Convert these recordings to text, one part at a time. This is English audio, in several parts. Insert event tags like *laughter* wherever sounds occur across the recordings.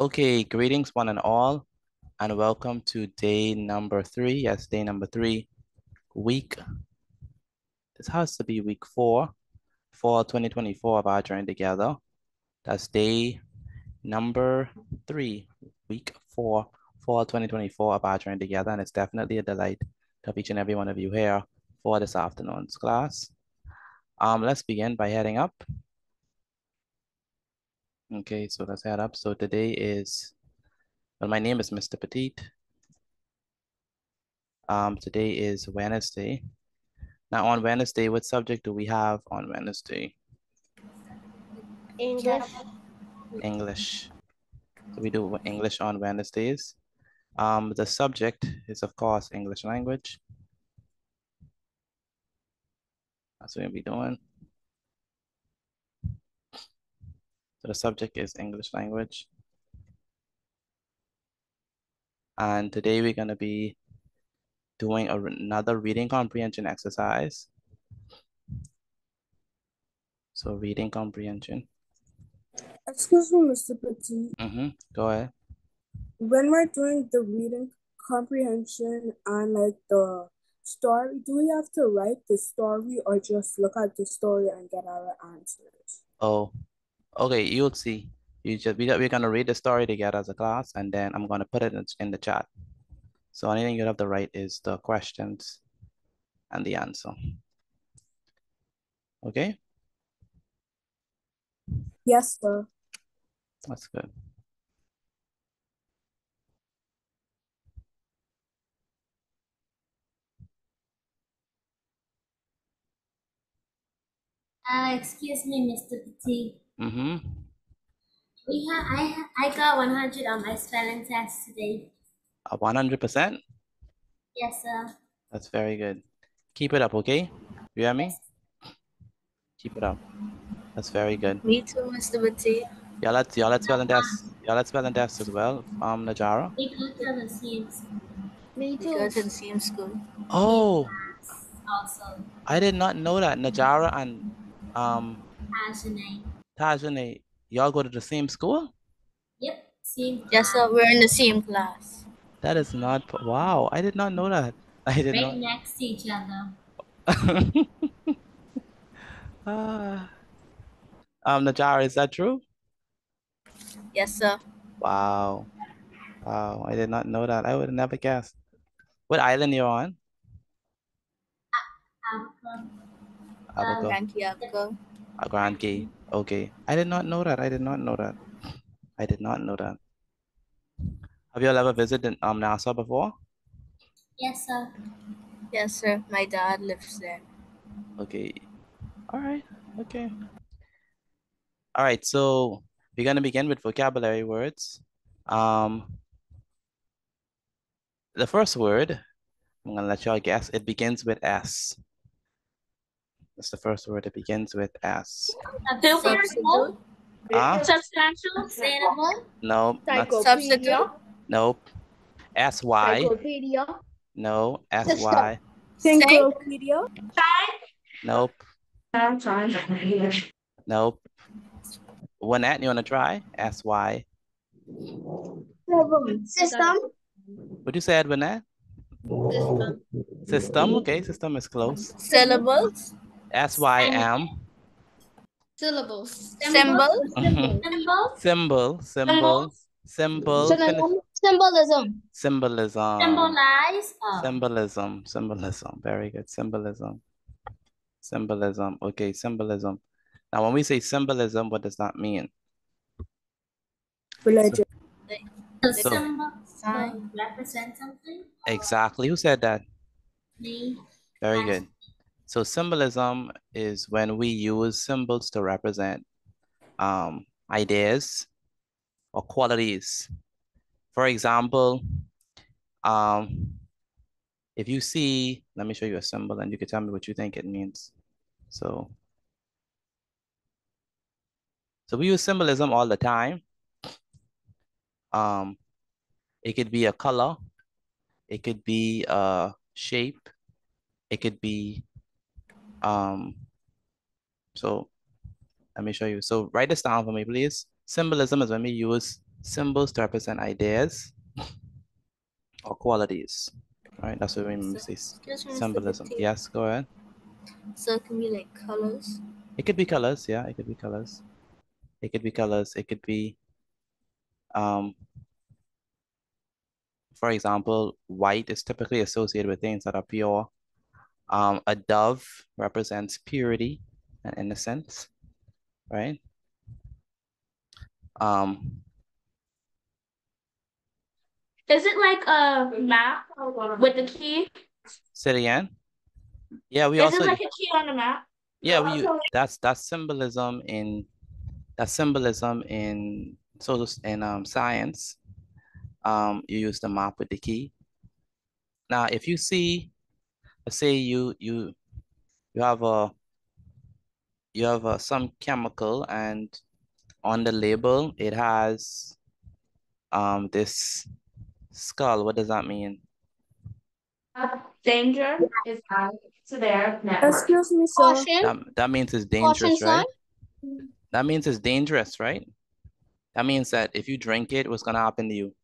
Okay, greetings one and all, and welcome to day number three. Yes, day number three, week. This has to be week four for 2024 of our journey together. That's day number three, week four for 2024 of our journey together. And it's definitely a delight to have each and every one of you here for this afternoon's class. Um, let's begin by heading up. Okay, so let's head up. So today is, well, my name is Mr. Petite. Um, today is Wednesday. Now on Wednesday, what subject do we have on Wednesday? English. English. So we do English on Wednesdays. Um, the subject is of course English language. That's what we'll be doing. So the subject is English language. And today we're gonna be doing a, another reading comprehension exercise. So reading comprehension. Excuse me, Mr. Petit. Mm-hmm. Go ahead. When we're doing the reading comprehension and like the story, do we have to write the story or just look at the story and get our answers? Oh, okay. You'll see. You just we, we're gonna read the story together as a class, and then I'm gonna put it in, in the chat. So anything you have to write is the questions and the answer. Okay, Yes, sir. that's good. Uh, excuse me, Mr. Petit. Mm-hmm. We have I I got 100 on my spelling test today. A 100%. Yes, sir. That's very good. Keep it up, okay? You hear me? Keep it up. That's very good. Me too, Mr. Petit. Y'all let's y'all let's spell and test. Y'all let's spell and test as well. Um, Najara. We go to the same school We go to the same school. Oh, also. I did not know that. Najara and um Tajane, y'all go to the same school? Yep, same Yes, sir. We're in the same class. That is not wow. I did not know that. I did right next to each other. not. *laughs* Ah. um, Najara, is that true? Yes, sir. Wow. Wow. I did not know that. I would have never guessed. What island you're on? Um, Abaco. Santiago. A Grand Cay. Okay. I did not know that. I did not know that. I did not know that. Have you all ever visited um Nassau before? yes, sir. Yes, sir. My dad lives there. Okay. All right. Okay. All right. So we're gonna begin with vocabulary words. Um, the first word, I'm gonna let y'all guess. It begins with S. That's the first word. It begins with S. Substantial. Ah, Substantial. Sustainable. no, not, Substitute. nope. S Y. Encyclopedia. No, S Y. Encyclopedia. Nope. Nope. Winnette, you wanna try? S Y. System. What you said, Winnette? System. Okay, system is close. Syllables. S Y M. Syllables. Symbol. Symbol. *laughs* Symbol, symbol, symbol, finish- Symbolism. symbolism, Symbolize. Symbolism, symbolism. Very good. Symbolism. Symbolism. Okay, symbolism. Now, when we say symbolism, what does that mean? Religion. the So- symbol Sign. will represent something. Exactly. Who said that? Me. Very good. So symbolism is when we use symbols to represent um, ideas or qualities. For example, um, if you see, let me show you a symbol and you can tell me what you think it means. So, so we use symbolism all the time. Um, it could be a color, it could be a shape, it could be um so let me show you so write this down for me please symbolism is when we use symbols to represent ideas or qualities, right? That's what we mean when we So- say s- Excuse me, Mr. symbolism. Yes, go ahead. So it can be like colors. It could be colors, yeah, it could be colors. It could be colors, it could be um for example, white is typically associated with things that are pure. Um, a dove represents purity and innocence, right? Um, Is it like a map with the key? say it again. Yeah, we Is also it like a key on the map? Yeah, we that's that's symbolism in that's symbolism in social s- in um science. Um, you use the map with the key. Now, if you see, say you you you have a you have a, some chemical and on the label it has um this skull. What does that mean? Danger is out to their network. Excuse me, sir. Caution. That that means it's Caution dangerous, right? sign. That means it's dangerous, right? That means that if you drink it, what's gonna happen to you?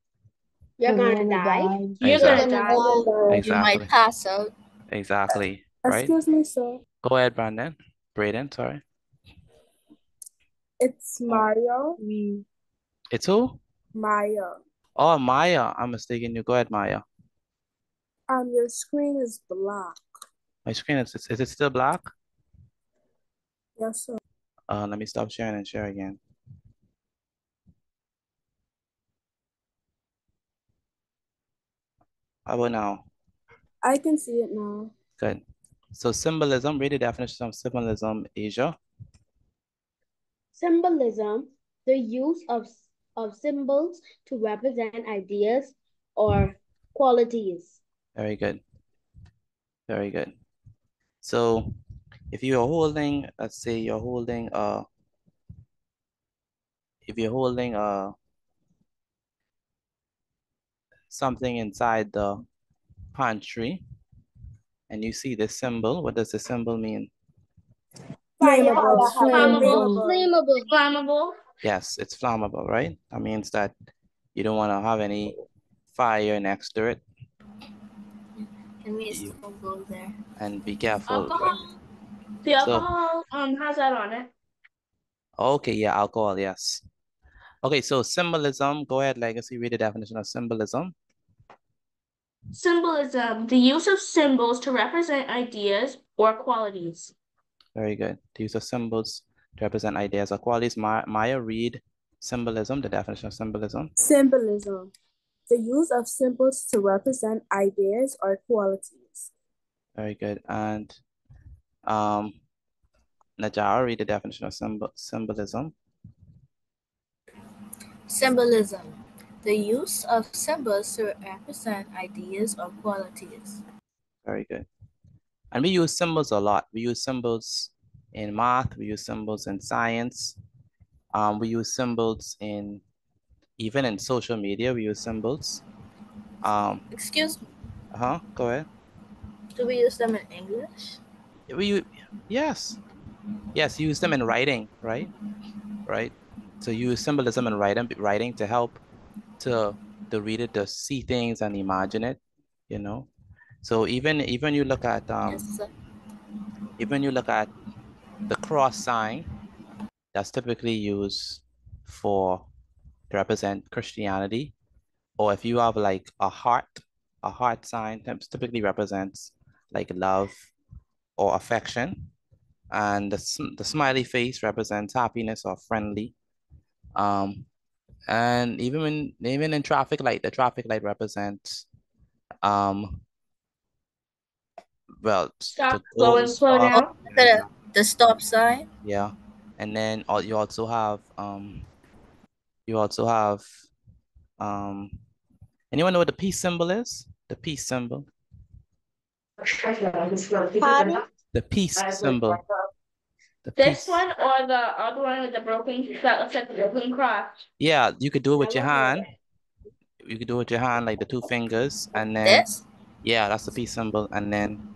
You're gonna die. You're Exactly. gonna die. You might pass out. Exactly, right? Excuse me, sir. Go ahead, Brandon. Braden, sorry. It's Mario. It's who? Maya. Oh, Maya. I'm mistaken you. Go ahead, Maya. Um, your screen is black. My screen is, is it still black? Yes, sir. Uh, let me stop sharing and share again. How about now? I can see it now. Good. So symbolism, read the definition of symbolism, Asia. Symbolism, the use of, of symbols to represent ideas or qualities. Very good. Very good. So if you're holding, let's say you're holding a, if you're holding a, something inside the pantry and you see this symbol, what does the symbol mean? Flammable. Flammable. Flammable. Flammable. Yes, it's flammable, right? That means that you don't want to have any fire next to it Can we still go there? and be careful. Alcohol. The So- alcohol um has that on it. Okay, yeah, alcohol, yes. Okay, so symbolism, go ahead, Legacy, read the definition of symbolism. Symbolism, the use of symbols to represent ideas or qualities. Very good. The use of symbols to represent ideas or qualities. Ma- Maya, read symbolism, the definition of symbolism. Symbolism, the use of symbols to represent ideas or qualities. Very good. And um, Najara, read the definition of symbol symbolism. Symbolism, the use of symbols to represent ideas or qualities. Very good. And we use symbols a lot. We use symbols in math, we use symbols in science. Um, we use symbols in even in social media, we use symbols. Um, Excuse me, uh-huh, go ahead. do we use them in English? We yes. Yes, use them in writing, right? Right. So use symbolism in writing writing to help to the reader to see things and imagine it, you know. So even even you look at um Yes, even you look at the cross sign that's typically used for to represent Christianity, or if you have like a heart, a heart sign that typically represents like love or affection, and the, the smiley face represents happiness or friendly. Um, and even when even in traffic light, the traffic light represents um well Stop, go, slow and slow down. The, the stop sign. yeah, and then you also have um, you also have um, anyone know what the peace symbol is? The peace symbol, Pardon? the peace symbol. The This peace. one or the other one with the broken, that looks like the broken cross. Yeah, you could do it with your I hand. You could do it with your hand, like the two fingers, and then This? yeah, that's the peace symbol, and then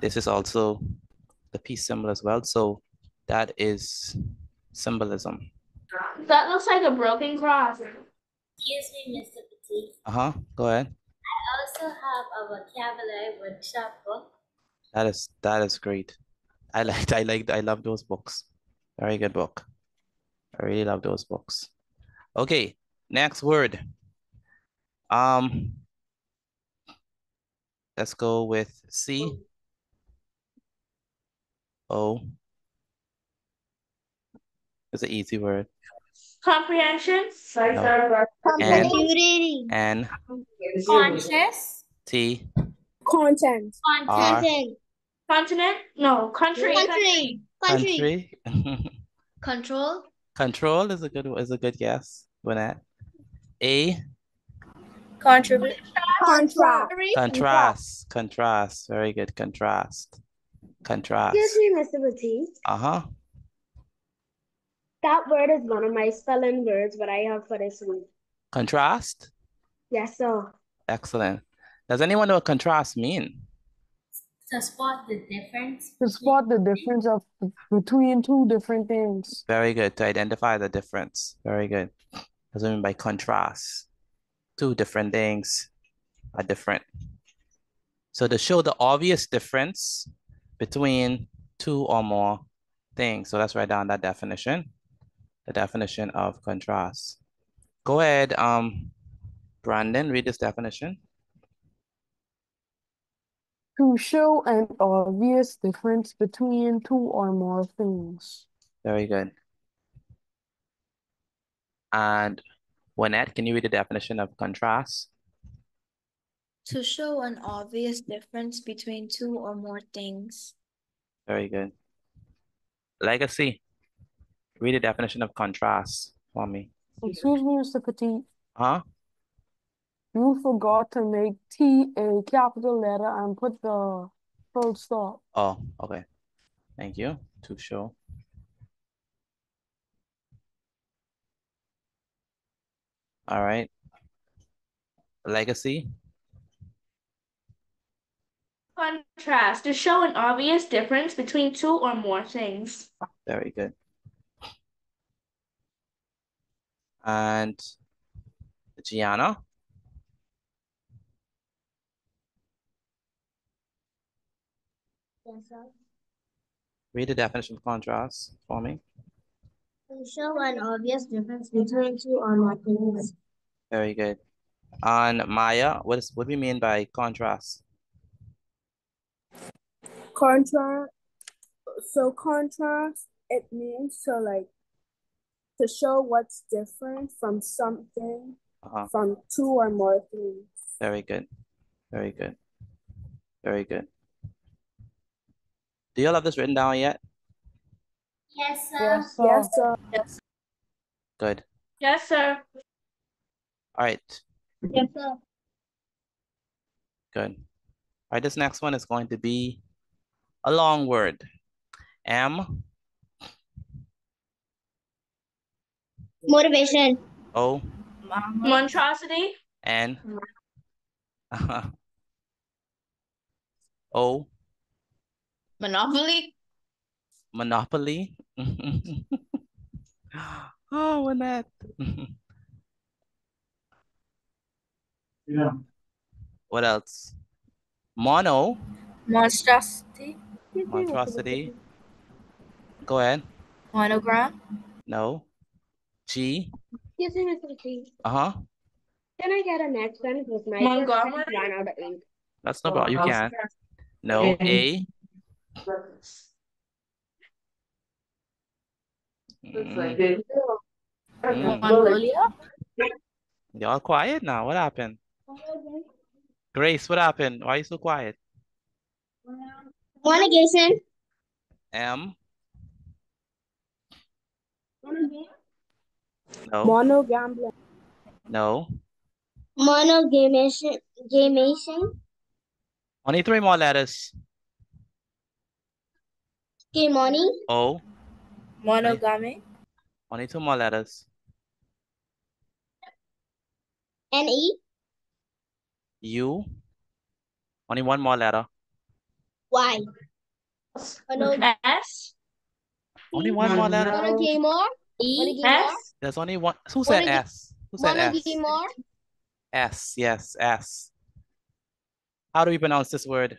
this is also the peace symbol as well. So that is symbolism. That looks like a broken cross. Excuse me, Mr. Petit. Uh-huh. Go ahead. I also have a vocabulary workshop book. That is that is great. I liked I liked I love those books. Very good book. I really love those books. Okay, next word. Um let's go with C. O. It's an easy word. Comprehension. No. And Computing. N Conscious. T Content. Content. R Content. Continent. No. Country. Country. Country. country. *laughs* Control. Control is a good is a good guess. Gwinnett. A Contribute. Contract. contrast. Contrast. Very good. Contrast. Contrast. Excuse me, Mr. Petit. Uh-huh. That word is one of my spelling words, but I have for this week. Contrast. Yes, sir. Excellent. Does anyone know what contrast mean? To spot the difference. To spot the difference of between two different things. Very good. To identify the difference. Very good. That's what I mean by contrast. Two different things are different. So to show the obvious difference between two or more things. So let's write down that definition. The definition of contrast. Go ahead, um, Brandon, read this definition. To show an obvious difference between two or more things. Very good. And Juanette, can you read the definition of contrast? To show an obvious difference between two or more things. Very good. Legacy, read the definition of contrast for me. Excuse me, Mr. Petit. Huh? You forgot to make T a capital letter and put the full stop. Oh, okay. Thank you. To show. All right. Legacy, Contrast. To show an obvious difference between two or more things. very good. And Gianna, Yes, sir. Read the definition of contrast for me. To show an obvious difference between two or more things. Very good. On Maya, what is what do we mean by contrast? Contrast. So contrast, it means so like to show what's different from something Uh-huh. from two or more things. Very good. Very good. Very good. Do you all have this written down yet? Yes, sir. Yes, sir. Yes, sir. Good. Yes, sir. All right. Yes, sir. Good. All right, this next one is going to be a long word. M Motivation. O Monstrosity. N *laughs* O Monopoly. Monopoly. *laughs* Oh, Annette. Yeah. What else? Mono, Monstrosity. monstrosity. Go ahead. Monogram. No. G. Excuse me, Mr. Petit. Uh-huh. Can I get a next one with my Montgomery? ran out of ink? That's no problem. You can. No. A. Mm, mm. Mongolia. Y'all quiet now. What happened? Grace, what happened? Why are you so quiet? Motivation. M. No. Mono gambling. No. Monogamation. Gamation. Only three more letters. Game money. O. Oh. Monogamy. Only two more letters. N E. U. Only one more letter. Y. Mono. S. Only one more letter. Monogamer. E. Monogamer. S. There's only one. Who said Only- S? Who said S? Monogamous. S, yes, S. How do we pronounce this word?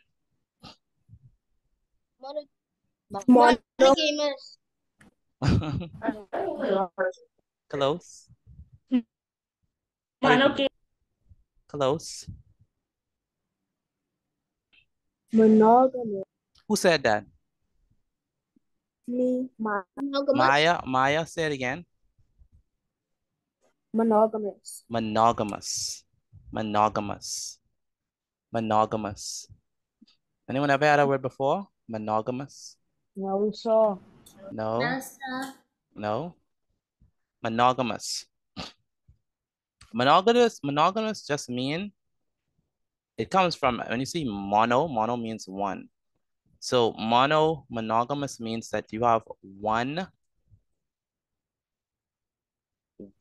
Mono- Mono- Monogamous. Close, Monogamy. close. Monogamous. Who said that? Me, my Monogamous. Maya, Maya, say it again. monogamous. Monogamous, monogamous, monogamous. Anyone ever had a word before? Monogamous? No, sir. No, No, sir. no. Monogamous. Monogamous, monogamous just mean it comes from when you see mono, mono means one. So mono monogamous means that you have one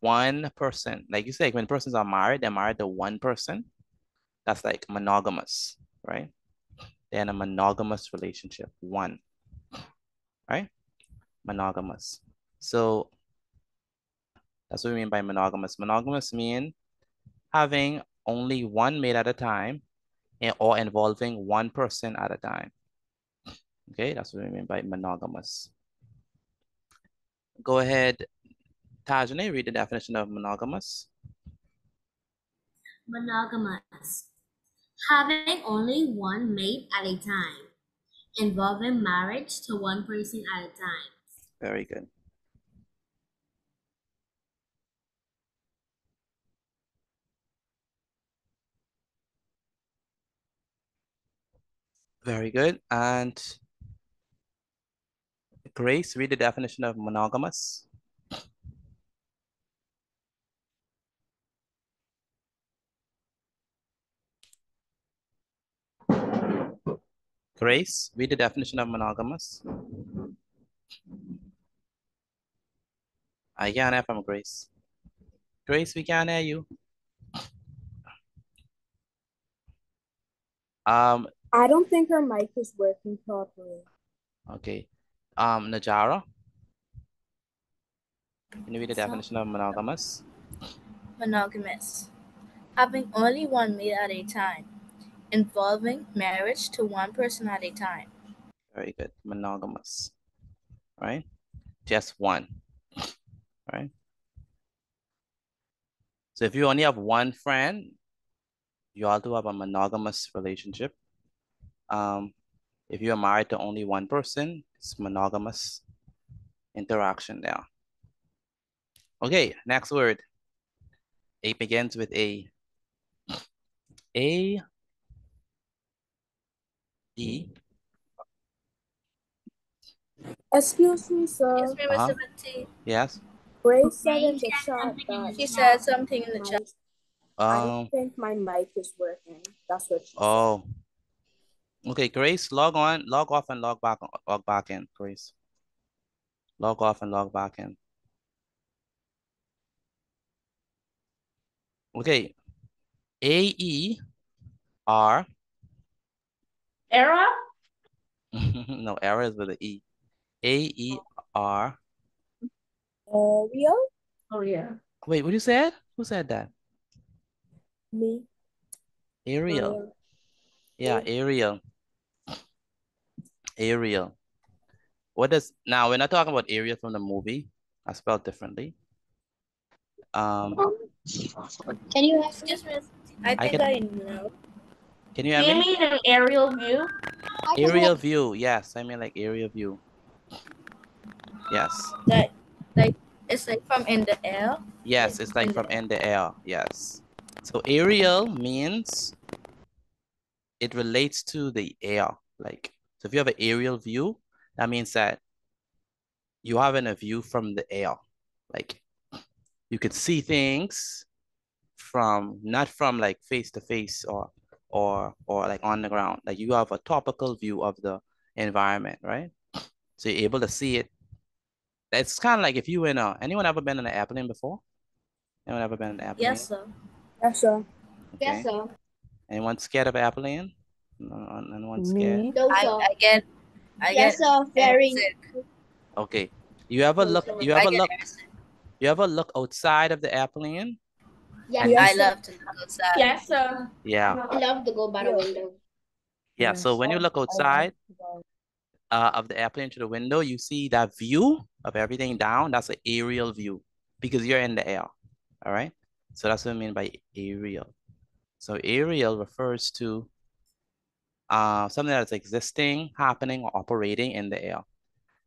one person. Like you say, when persons are married, they're married to one person. That's like monogamous, right? They're in a monogamous relationship, one, right? Monogamous. So that's what we mean by monogamous. Monogamous mean having only one mate at a time and, or involving one person at a time. Okay, that's what we mean by monogamous. Go ahead, Tajane, read the definition of monogamous. Monogamous. Having only one mate at a time. Involving marriage to one person at a time. Very good. Very good. And Grace, read the definition of monogamous. Grace, read the definition of monogamous. I can't hear from Grace. Grace, we can't hear you. Um, I don't think her mic is working properly. okay. Um, Najara, can you read the definition of monogamous? Monogamous. Having only one mate at a time. Involving marriage to one person at a time. Very good. Monogamous. Right? Just one. Right? So if you only have one friend, you all do have a monogamous relationship. Um, if you are married to only one person, it's monogamous interaction there. Okay, next word. It begins with A. A E Excuse me, sir. Yes, Mr. Uh-huh. Venti. yes. Grace said in the chat something in that She said something in the chat. I Um don't think my mic is working. That's what she said. Oh. Okay, Grace, log on, log off and log back log back in, Grace. Log off and log back in. Okay. A E R Era? *laughs* no error is with an E. A E R Ariel? Oh, yeah. wait, what you said? Who said that? Me. Ariel. Ariel. Yeah, Ariel. Ariel. What does now we're not talking about Ariel from the movie. I spelled differently. Um, Can you have Excuse me. I I think can- I know. Can you Do you mean an aerial view? Aerial view, yes. I mean like aerial view. Yes. That like it's like from in the air. Yes, it's like In from the- in the air. Yes. So aerial means it relates to the air. Like, so if you have an aerial view, that means that you having a view from the air. Like, you could see things from not from like face to face or or or like on the ground. Like you have a topical view of the environment, right? So you're able to see it. It's kind of like if you in a anyone ever been in an airplane before? Anyone ever been in an airplane? Yes, sir. Yes, sir. Yes, sir. Anyone scared of airplane? No, no- anyone scared? Me. No, I, sir. I get I Yes, get sir. Very. sick. Okay. You ever look? You I ever look? airsick. You ever look outside of the airplane Yes, And- Yes, I love to look outside. Yes, sir. Yeah. I love to go by the window. Yeah. So when you look outside uh, of the airplane to the window, you see that view of everything down. That's an aerial view because you're in the air. All right. So that's what I mean by aerial. So aerial refers to uh, something that's existing, happening, or operating in the air.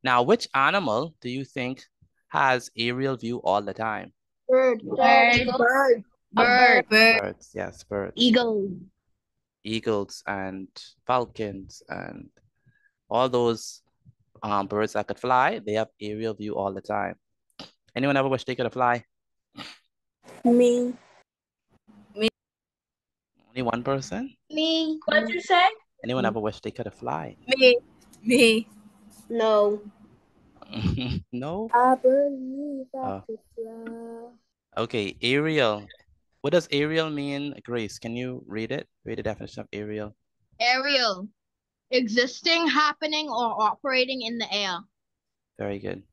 Now, which animal do you think has aerial view all the time? Bird. Bird. Bird. Bird. Bird. Birds, yes, birds. Eagles. Eagles and falcons and all those um, birds that could fly, they have aerial view all the time. Anyone ever wish they could fly? Me. Me. Only one person? Me. What'd you say? Anyone ever wish they could fly? Me. Me. No. *laughs* no? I believe I Oh. could fly. Okay, aerial. What does aerial mean, Grace? Can you read it? Read the definition of aerial. Aerial. Existing, happening, or operating in the air. Very good.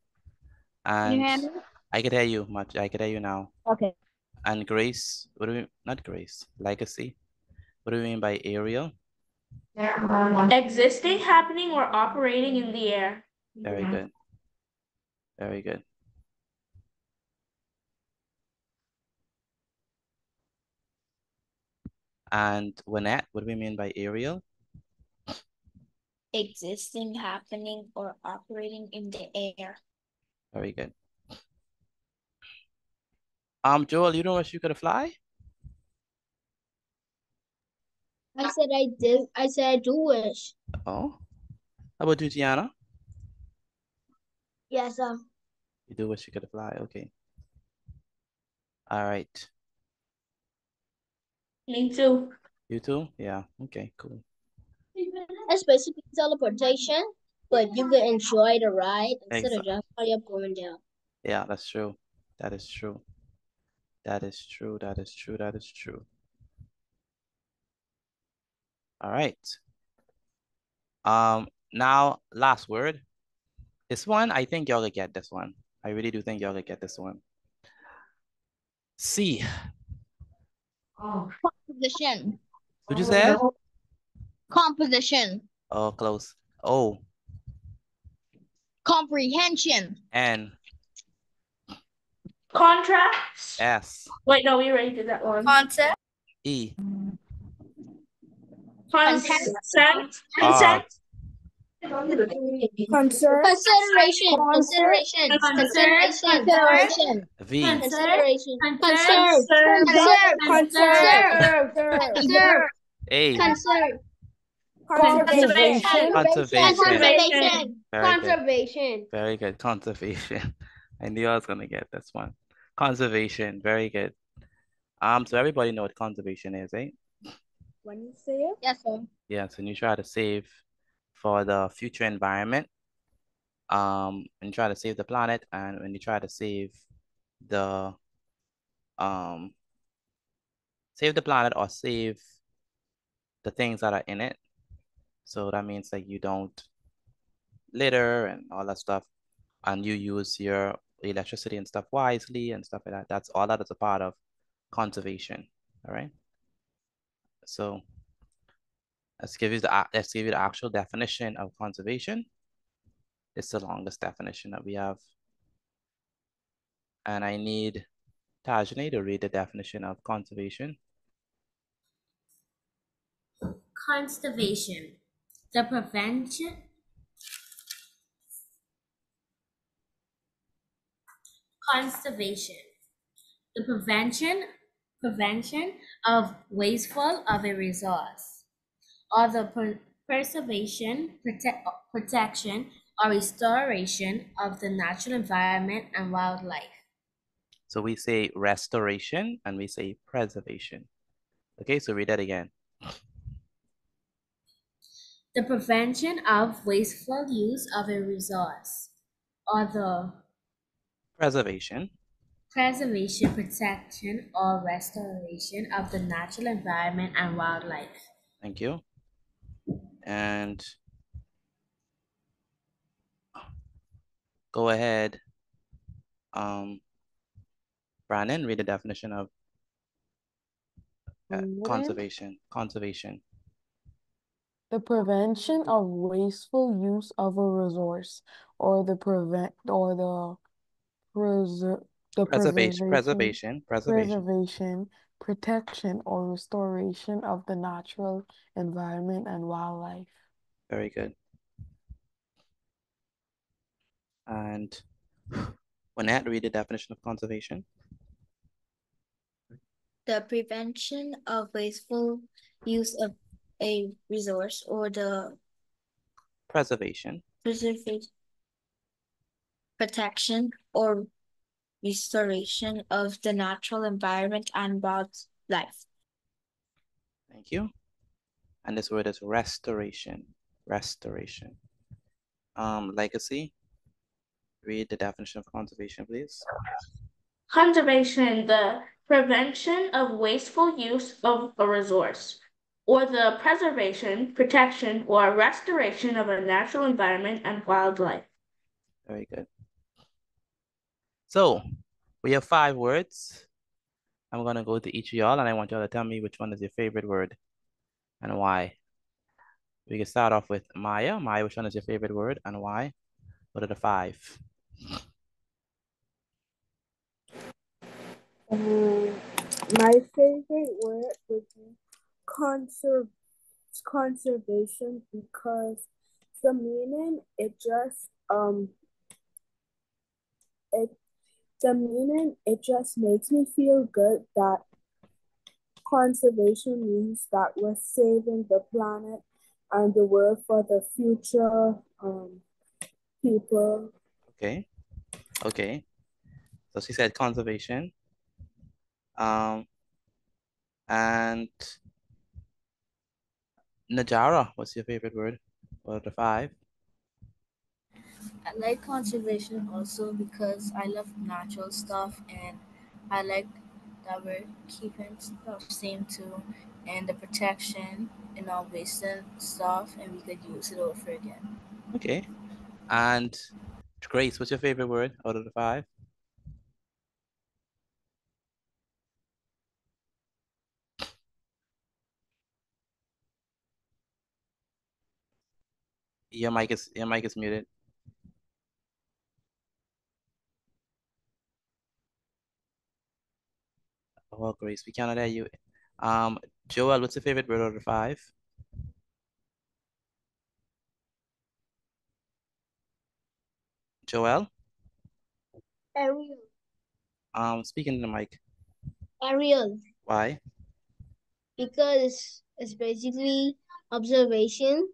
Can you hear And me? I could hear you much. I could hear you now. Okay. And Grace, what do we, not Grace, legacy. What do we mean by aerial? Existing, happening, or operating in the air. Very good. Very good. And Winette, what do we mean by aerial? Existing, happening, or operating in the air. Very good. Um, Joel, you don't wish you could fly? I said I did. I said I do wish. Oh. How about you, Gianna? Yes, sir. You do wish you could fly. Okay. All right. Me too. You too? Yeah. Okay, cool. It's basically teleportation, but you can enjoy the ride instead of just hurry up going down. Yeah, that's true. That is true. That is true. That is true. That is true. All right. Um, now last word. This one, I think y'all will get this one. I really do think y'all will get this one. C. Composition. What'd you say? Composition. Oh, close. Oh. Comprehension. N. Contrast. S. Wait, no, we already did that one. Concept. E. Consent. R. Consent. Ah. Concern. Consideration. Concert. Consideration. Concert. Consideration. V. Consideration. Concern. Conserve. Concern. Conserve. A. Conserve. Conservation. Conservation. Conservation. Very good. Conservation. Very good. Conservation. *laughs* I knew I was gonna get this one. Conservation. Very good. Um, so everybody know what conservation is, eh? When you say it, Yes, sir. Yeah, so you try to save for the future environment. Um, and try to save the planet, and when you try to save the um save the planet or save the things that are in it. So that means like you don't litter and all that stuff, and you use your electricity and stuff wisely and stuff like that. That's all that is a part of conservation. All right. So let's give you the let's give you the actual definition of conservation. It's the longest definition that we have. And I need Tajani to read the definition of conservation. Conservation. The prevention. Conservation. The prevention, prevention of wasteful of a resource, or the per- preservation, protect, protection, or restoration of the natural environment and wildlife. So we say restoration and we say preservation. Okay, so read that again. The prevention of wasteful use of a resource, or the Preservation. preservation, protection, or restoration of the natural environment and wildlife. Thank you. And go ahead. Um, Brandon, read the definition of Uh, conservation, conservation. the prevention of wasteful use of a resource or the prevent or the preser the Preservation, preservation, preservation, preservation. Preservation, protection, or restoration of the natural environment and wildlife. Very good. And *sighs* when Lynette, read the definition of conservation. The prevention of wasteful use of a resource or the Preservation, preservation, protection, or restoration of the natural environment and wildlife. thank you. And this word is restoration, restoration. Um, legacy, read the definition of conservation, please. Conservation, the prevention of wasteful use of a resource, or the preservation, protection, or restoration of a natural environment and wildlife. Very good. So we have five words. I'm gonna go to each of y'all and I want y'all to tell me which one is your favorite word and why. We can start off with Maya. Maya, which one is your favorite word and why? What are the five? Um, my favorite word would be conserv conservation because the meaning it just um it the meaning it just makes me feel good that conservation means that we're saving the planet and the world for the future um people. Okay. Okay. So she said conservation. Um, and Najara, what's your favorite word? What are the five? I like conservation also because I love natural stuff and I like that we're keeping stuff same too and the protection and not wasting stuff and we could use it over again. Okay. And Grace, what's your favorite word out of the five? Your mic is your mic is muted. Well, Grace, we cannot hear you. Um, Joel, what's your favorite word out of five? Joel, Aerial. um, speaking to the mic. Aerial. Why? Because it's basically observation,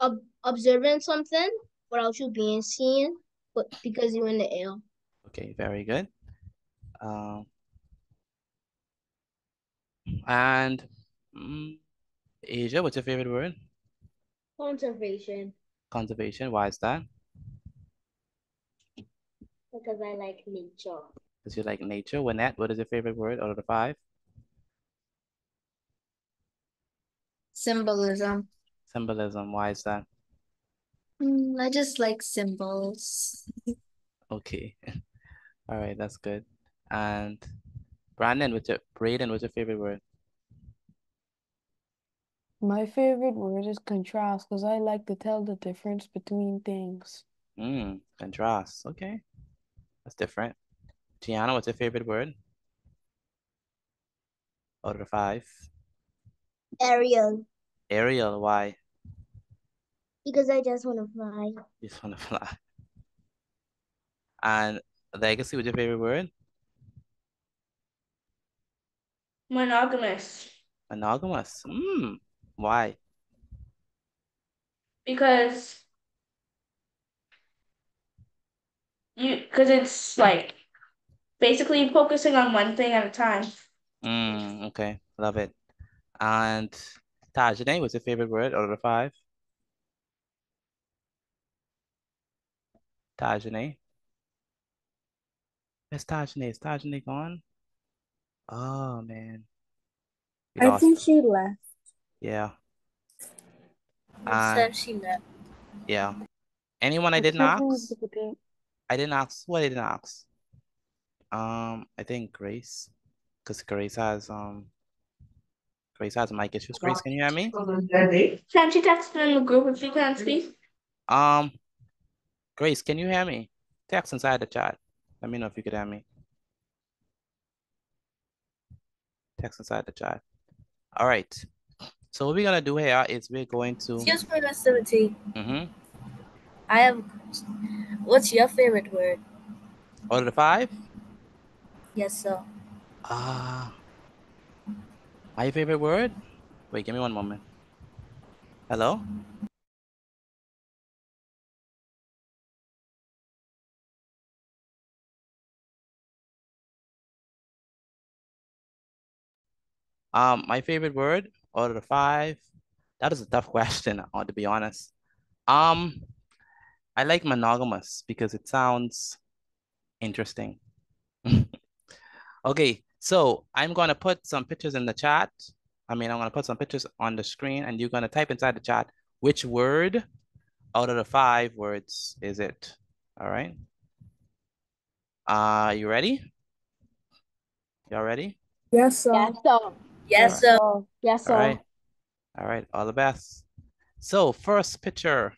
ob observing something without you being seen, but because you're in the air. Okay, very good. Um, and mm, Asia, what's your favorite word? Conservation. Conservation. Why is that? Because I like nature. Because you like nature. Wynette, what is your favorite word out of the five? Symbolism. Symbolism. Why is that? Mm, I just like symbols. Okay. *laughs* All right, that's good. And Brandon, what's your Braden, what's your favorite word? My favorite word is contrast because I like to tell the difference between things. Mm, contrast. Okay. That's different. Tiana, what's your favorite word? Out of the five. Aerial. Aerial, why? Because I just want to fly. You just want to *laughs* fly. And legacy, what's your favorite word? Monogamous, Monogamous. Mm, why? because you, because it's like basically focusing on one thing at a time. Mm, okay, love it. And Tajane, what's your favorite word out of the five? Tajane. Where's Tajane? Is Tajane gone? Oh man. We I think her. she left. Yeah. It And she left. yeah. Anyone I didn't ask? I didn't ask. What I didn't ask? Um, I think Grace, because Grace has um Grace has mic issues. Grace, can you hear me? Can she text in the group if you can't speak? Um, Grace, can you hear me? Text inside the chat. Let me know if you could hear me. Text inside the chat. All right. So what we're gonna do here is we're going to. Excuse me, Mr. T. Mm-hmm. I have. What's your favorite word? Out of the five? Yes, sir. Ah. my favorite word? Wait, give me one moment. Hello? Um, my favorite word out of the five. That is a tough *laughs* question, uh, to be honest. Um, I like monogamous because it sounds interesting. *laughs* Okay, so I'm gonna put some pictures in the chat. I mean, I'm gonna put some pictures on the screen and you're gonna type inside the chat which word out of the five words is it? All right. Uh, you ready? Y'all ready? Yes, sir. Yes, sir. Yes, sir. Yes, sir. right. All right, all the best. So first picture.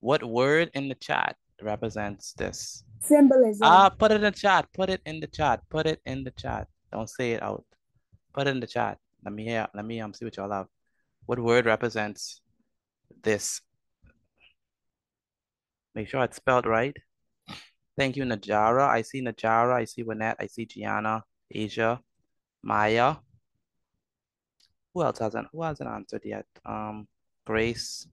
What word in the chat represents this? Symbolism. Ah, put it in the chat. Put it in the chat. Put it in the chat. Don't say it out. Put it in the chat. Let me hear. Let me um see what y'all have. What word represents this? Make sure it's spelled right. Thank you, Najara. I see Najara. I see Winette. I see Gianna, Asia, Maya. Who else hasn't? Who hasn't answered yet? Um, Grace,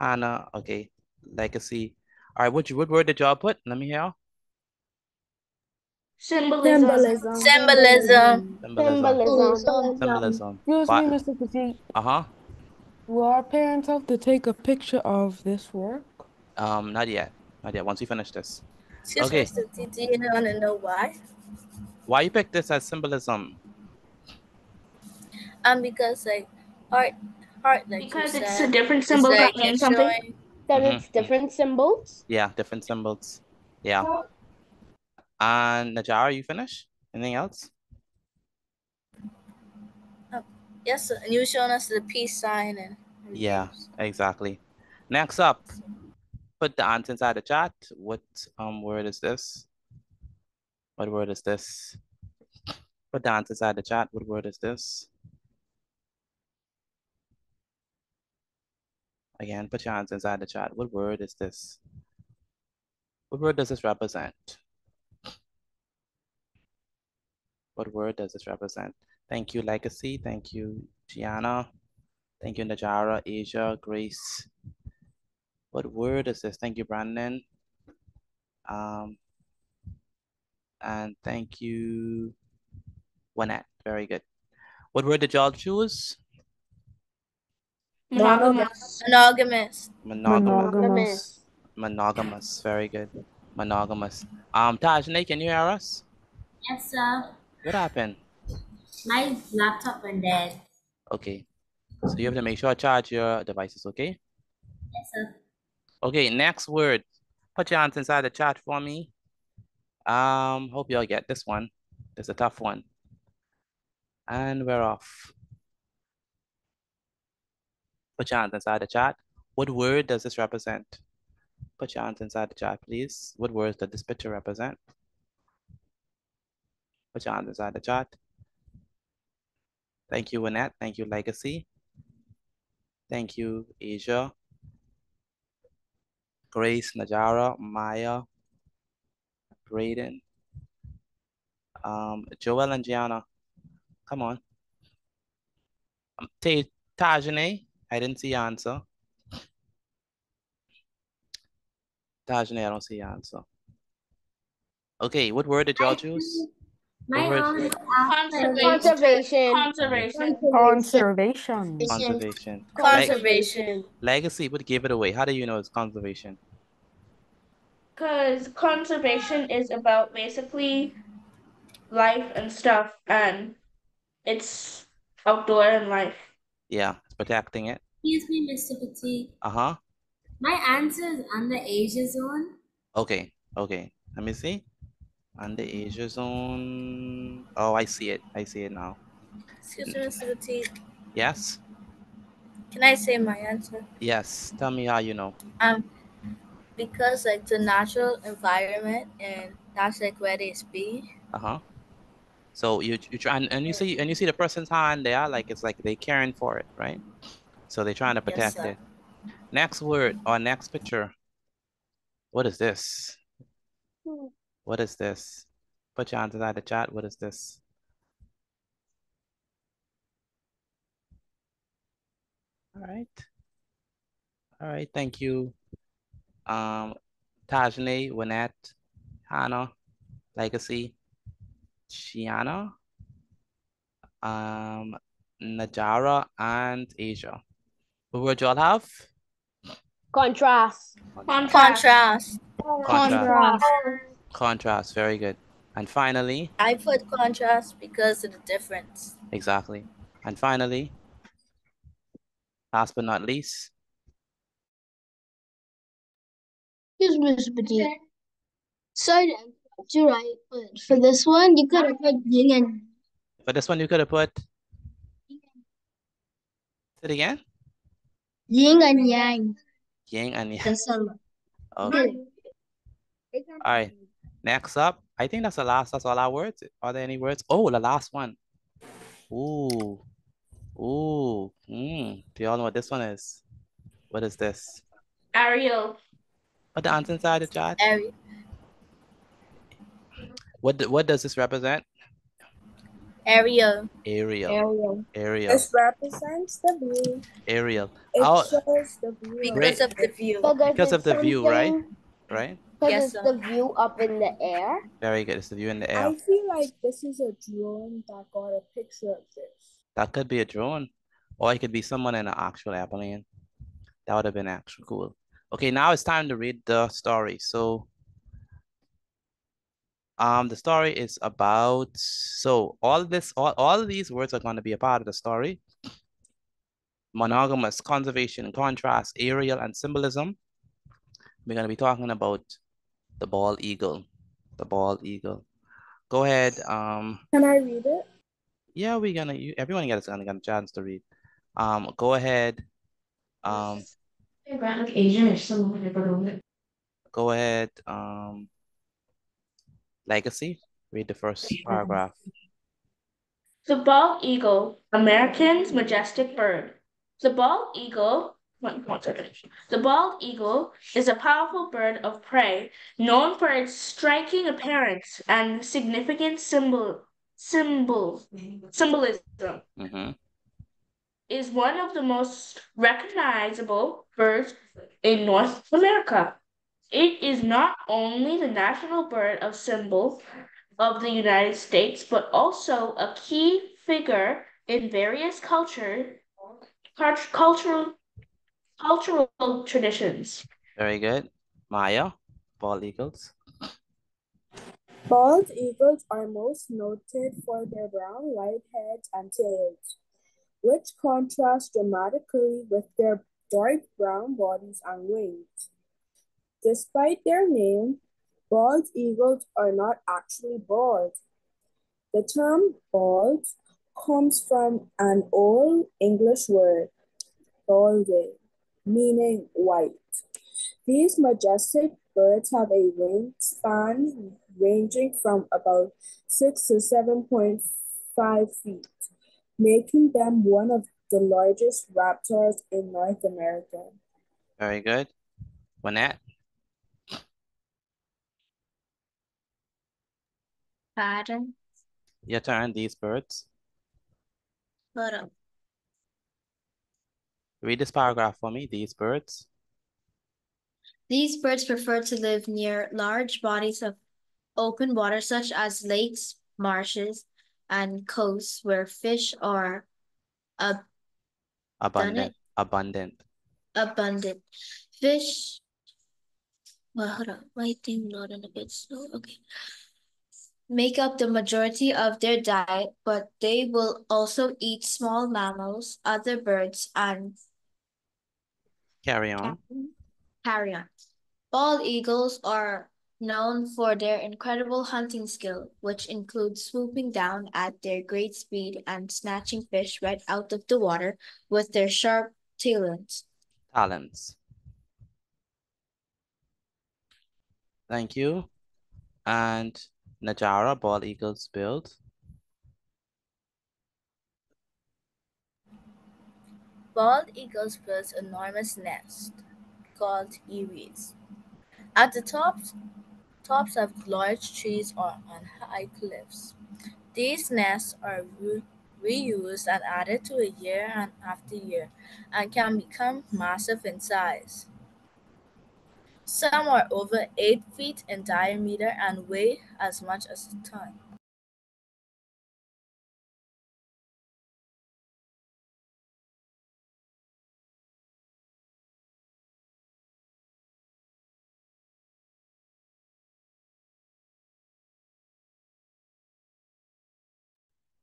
Hannah. Okay, Legacy. All right. What what word did y'all put? Let me hear. Symbolism. Symbolism. Symbolism. Symbolism. Symbolism. Symbolism. Excuse But- me, Mr. Petit. Uh-huh. Will our parents have to take a picture of this work? Um, not yet. Not yet. Once we finish this. Excuse Okay. me, Mr. T. Do you want to know why? Why you pick this as symbolism? Um, because like heart, heart, like Because it's said, a different symbol that like means it's something. showing- That Mhm, it's different symbols. Yeah, different symbols. Yeah. And Najara, you finish? Anything else? Yes. And you showing us the peace sign and. Yeah, exactly. Next up, put the answer inside the chat. What um word is this? What word is this? Put the answer inside the chat. What word is this? Again, put your answer inside the chat. What word is this? What word does this represent? What word does this represent? Thank you, Legacy. Thank you, Gianna. Thank you, Najara, Asia, Grace. What word is this? Thank you, Brandon. Um, and thank you, Juanette. Very good. What word did y'all choose? Monogamous. Monogamous. Monogamous. Monogamous. Monogamous. Very good. Monogamous. Um, Tajane, can you hear us? Yes, sir. What happened? My laptop went dead. Okay. So you have to make sure to charge your devices, okay? Yes, sir. Okay, next word. Put your hands inside the chat for me. Um, hope y'all get this one. It's a tough one. And we're off. Put your hands inside the chat. What word does this represent? Put your hands inside the chat, please. What words does this picture represent? Put your hands inside the chat. Thank you, Annette. Thank you, Legacy. Thank you, Asia. Grace, Najara, Maya, Braden, um, Joel and Gianna. Come on. Um, Tajane, I didn't see your answer. Tajane, I don't see your answer. Okay, what word did y'all choose? My word? Conservation. Conservation. Conservation. Conservation. Conservation. Leg- Conservation. legacy would give it away. How do you know it's conservation? Because conservation is about basically life and stuff, and it's outdoor and life. Yeah, it's protecting it. Excuse me, Mr. Petit. Uh-huh. My answer is under Asia zone. Okay, okay. Let me see. On the Asia zone. Oh, I see it. I see it now. Excuse me, Mr. T. Yes? Can I say my answer? Yes. Tell me how you know. Um, because like the natural environment and that's like where they be. Uh-huh. So you you try and, and you see and you see the person's hand there, like it's like they caring for it, right? So they're trying to protect sir. it. Next word or next picture. What is this? What is this? Put your hands inside the chat. What is this? All right. All right, thank you. Um, Tajane, Winnette, Hannah, Legacy, Shiana, um, Najara, and Asia. What word y'all have? Contrast. Contrast. Contrast. Contrast, very good. And finally, I put contrast because of the difference. exactly. And finally, last but not least, Excuse me, Mr. Petit. Sorry to interrupt you, right? But for this one, you could have put yin and for this one, you could have put, say it again? Yin and yang. Yang and yang. The sun. Okay. All right. Next up, I think that's the last. That's all our words. Are there any words? Oh, the last one. Ooh. Ooh. Mm. Do y'all know what this one is? What is this? Aerial. Put the answer inside the chat. Area. What what does this represent? Area. Aerial. Ariel. Aerial. This represents the view. Aerial. It Oh, shows the view. Because Great. of the view. because of the view, right? Right? Because Yes, it's sir. the view up in the air. Very good. It's the view in the air. I feel like this is a drone that got a picture of this. That could be a drone, or it could be someone in an actual airplane. That would have been actually cool. Okay, now it's time to read the story. So, um, the story is about, so all this, all, all of these words are going to be a part of the story. Monogamous, conservation, contrast, aerial, and symbolism. We're going to be talking about the bald eagle, the bald eagle. Go ahead. Um, Can I read it? yeah, we're gonna, you, everyone gets gonna get a chance to read. Um, go ahead. Um, go ahead. Um, legacy. Read the first paragraph. The bald eagle, American's majestic bird. The bald eagle, one, one second. The bald eagle is a powerful bird of prey known for its striking appearance and significant symbol, symbol, symbolism. Mm-hmm. Is one of the most recognizable birds in North America. It is not only the national bird of symbol of the United States, but also a key figure in various culture, cult- cultural, cultural traditions. Very good. Maya, bald eagles. Bald eagles are most noted for their brown, white heads and tails, which contrast dramatically with their dark brown bodies and wings. Despite their name, bald eagles are not actually bald. The term bald comes from an old English word, balde, meaning white. These majestic birds have a wingspan ranging from about 6 to 7.5 feet, making them one of the largest raptors in North America. Very good. Winnette. Pardon? Your turn. These birds. Hold up. Read this paragraph for me. These birds. These birds prefer to live near large bodies of open water, such as lakes, marshes, and coasts where fish are ab- Abundant. Abundant. abundant. Fish. Well, hold on. My thing loading a bit slow. Okay. Make up the majority of their diet, but they will also eat small mammals, other birds, and Carry on. carrion. Bald eagles are known for their incredible hunting skill, which includes swooping down at their great speed and snatching fish right out of the water with their sharp talons. Talents. Thank you. And Najara, bald eagles build. Bald eagles build enormous nests called eyries. At the tops, tops of large trees or on high cliffs. These nests are re reused and added to a year and after year and can become massive in size. Some are over 8 feet in diameter and weigh as much as a ton.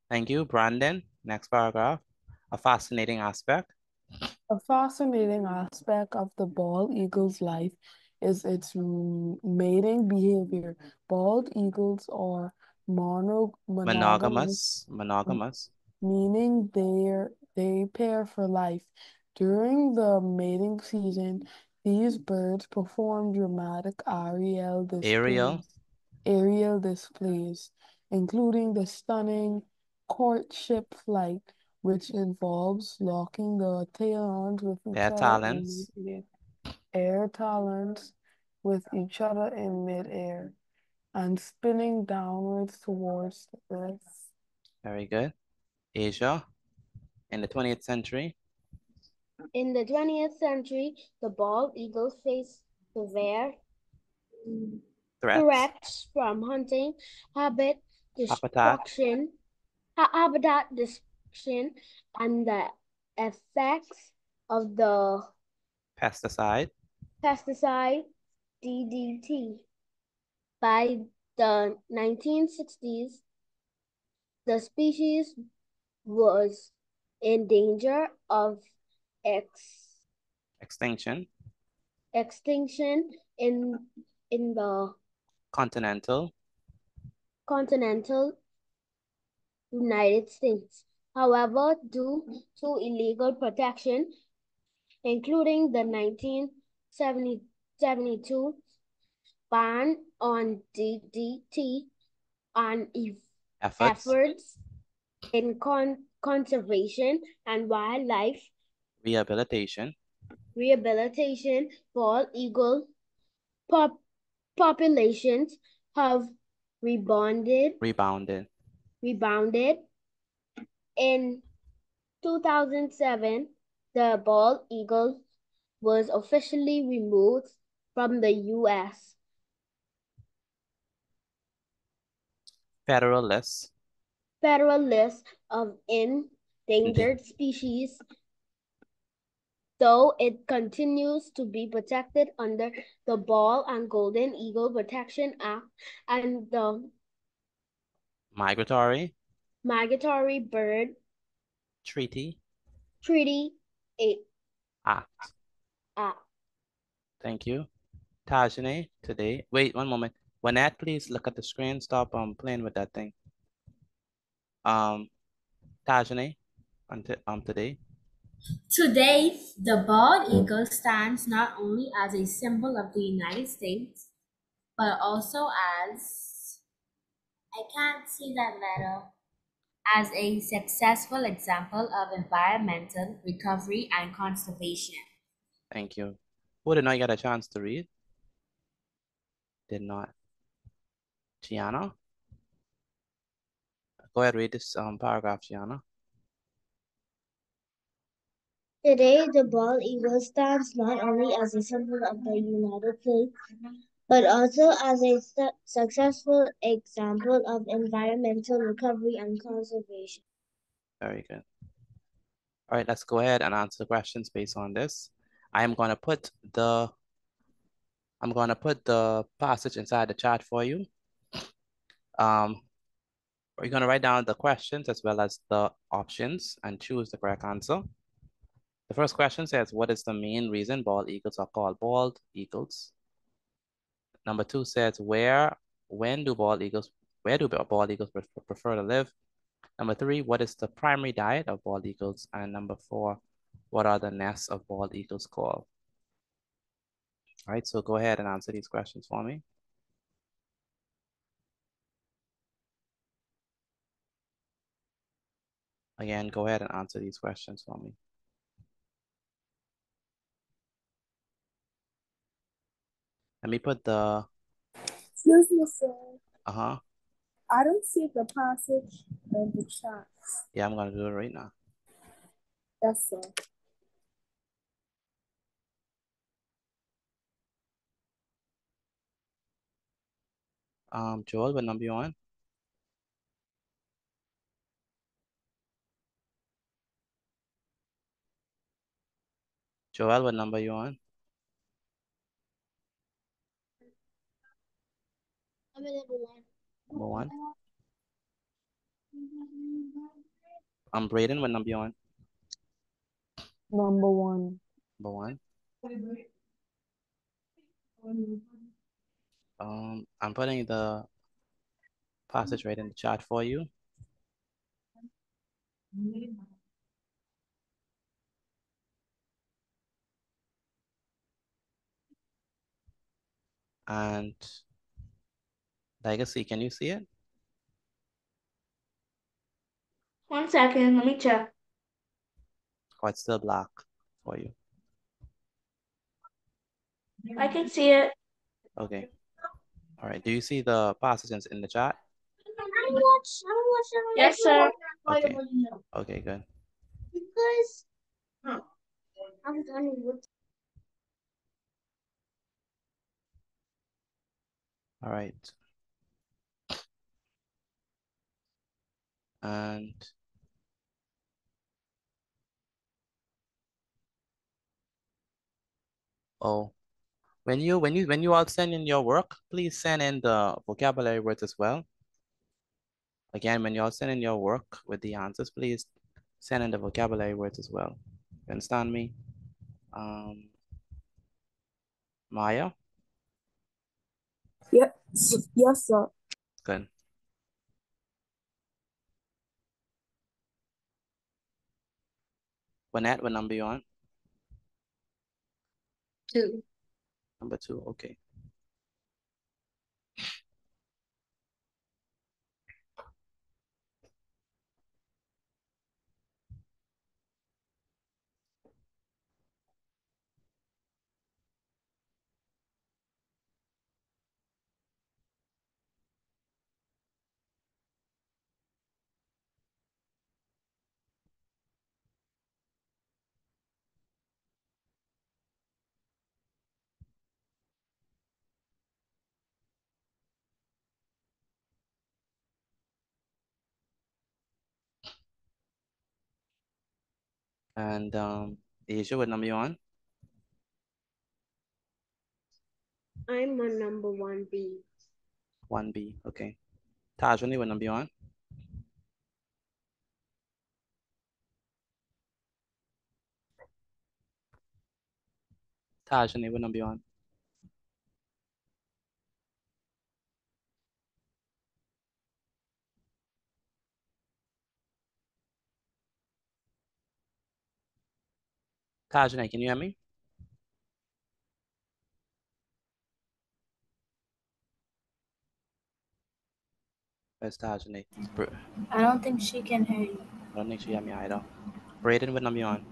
Thank you, Brandon. Next paragraph. A fascinating aspect. A fascinating aspect of the bald eagle's life is its mating behavior. Bald eagles are mono monogamous, monogamous, meaning they they pair for life. During the mating season, these birds perform dramatic aerial displays, aerial, aerial displays, including the stunning courtship flight, which involves locking the talons with their talons, air talons with each other in midair and spinning downwards towards the earth. Very good. Asia, in the 20th century. In the 20th century, the bald eagle faced severe threats, threats from hunting, habit destruction, habitat destruction and the effects of the pesticide pesticide DDT. By the 1960s, the species was in danger of ex extinction extinction in in the continental continental United States. However, due to illegal protection, including the 1972 ban on DDT and efforts, efforts in con conservation and wildlife. Rehabilitation, rehabilitation, bald eagle pop populations have rebounded, rebounded. Rebounded. In 2007, the bald eagle was officially removed from the U.S. federal list federal list of endangered mm-hmm. species, though it continues to be protected under the Bald and Golden Eagle Protection Act and the Migratory. Migratory Bird. Treaty. Treaty 8. Act. Act. Thank you. Tajane, today. Wait one moment. Wanette, please look at the screen. Stop um playing with that thing. Um, Tajane, um today. Today, the bald eagle stands not only as a symbol of the United States, but also as I can't see that letter. As a successful example of environmental recovery and conservation. Thank you. Who did not get a chance to read? Did not. Gianna? Go ahead, read this um, paragraph, Gianna. Today, the bald eagle stands not only as a symbol of the United States, but also as a su successful example of environmental recovery and conservation. Very good. All right, let's go ahead and answer questions based on this. I am going to put the I'm going to put the passage inside the chat for you. Um, we're going to write down the questions as well as the options and choose the correct answer. The first question says, what is the main reason bald eagles are called bald eagles? Number two says, where, when do bald eagles, where do bald eagles prefer to live? Number three, what is the primary diet of bald eagles? And number four, what are the nests of bald eagles called? All right, so go ahead and answer these questions for me. Again, go ahead and answer these questions for me. Let me put the, Excuse me, sir. uh-huh, I don't see the passage in the chat. yeah, I'm gonna do it right now. Yes, sir. Um, Joel, what number you on? Joel, what number you on? Number one. Number one? I'm um, Braden, what number you on? Number one. Number one. Um, I'm putting the passage right in the chat for you. And Legacy, can you see it? One second, let me check. Or it's still black for you? I can see it. Okay. All right. Do you see the passages in the chat? I watch, I watch, Yes, sir. Okay. Okay, good. Because huh. I'm done with All right. And oh, when you when you when you all send in your work, please send in the vocabulary words as well. Again, when you all send in your work with the answers, please send in the vocabulary words as well. You understand me? Um, Maya, Yes, yes, sir. good. Lynette, what number you on? Two. Number two, okay. And um, Asia, what number you on? I'm on number one B. One B, okay. Tajani, what number you on? Tajani, what number you on? Tajani, can you hear me? Where's Tajani? I don't think she can hear you. I don't think she hear me either. Braden, what number you on?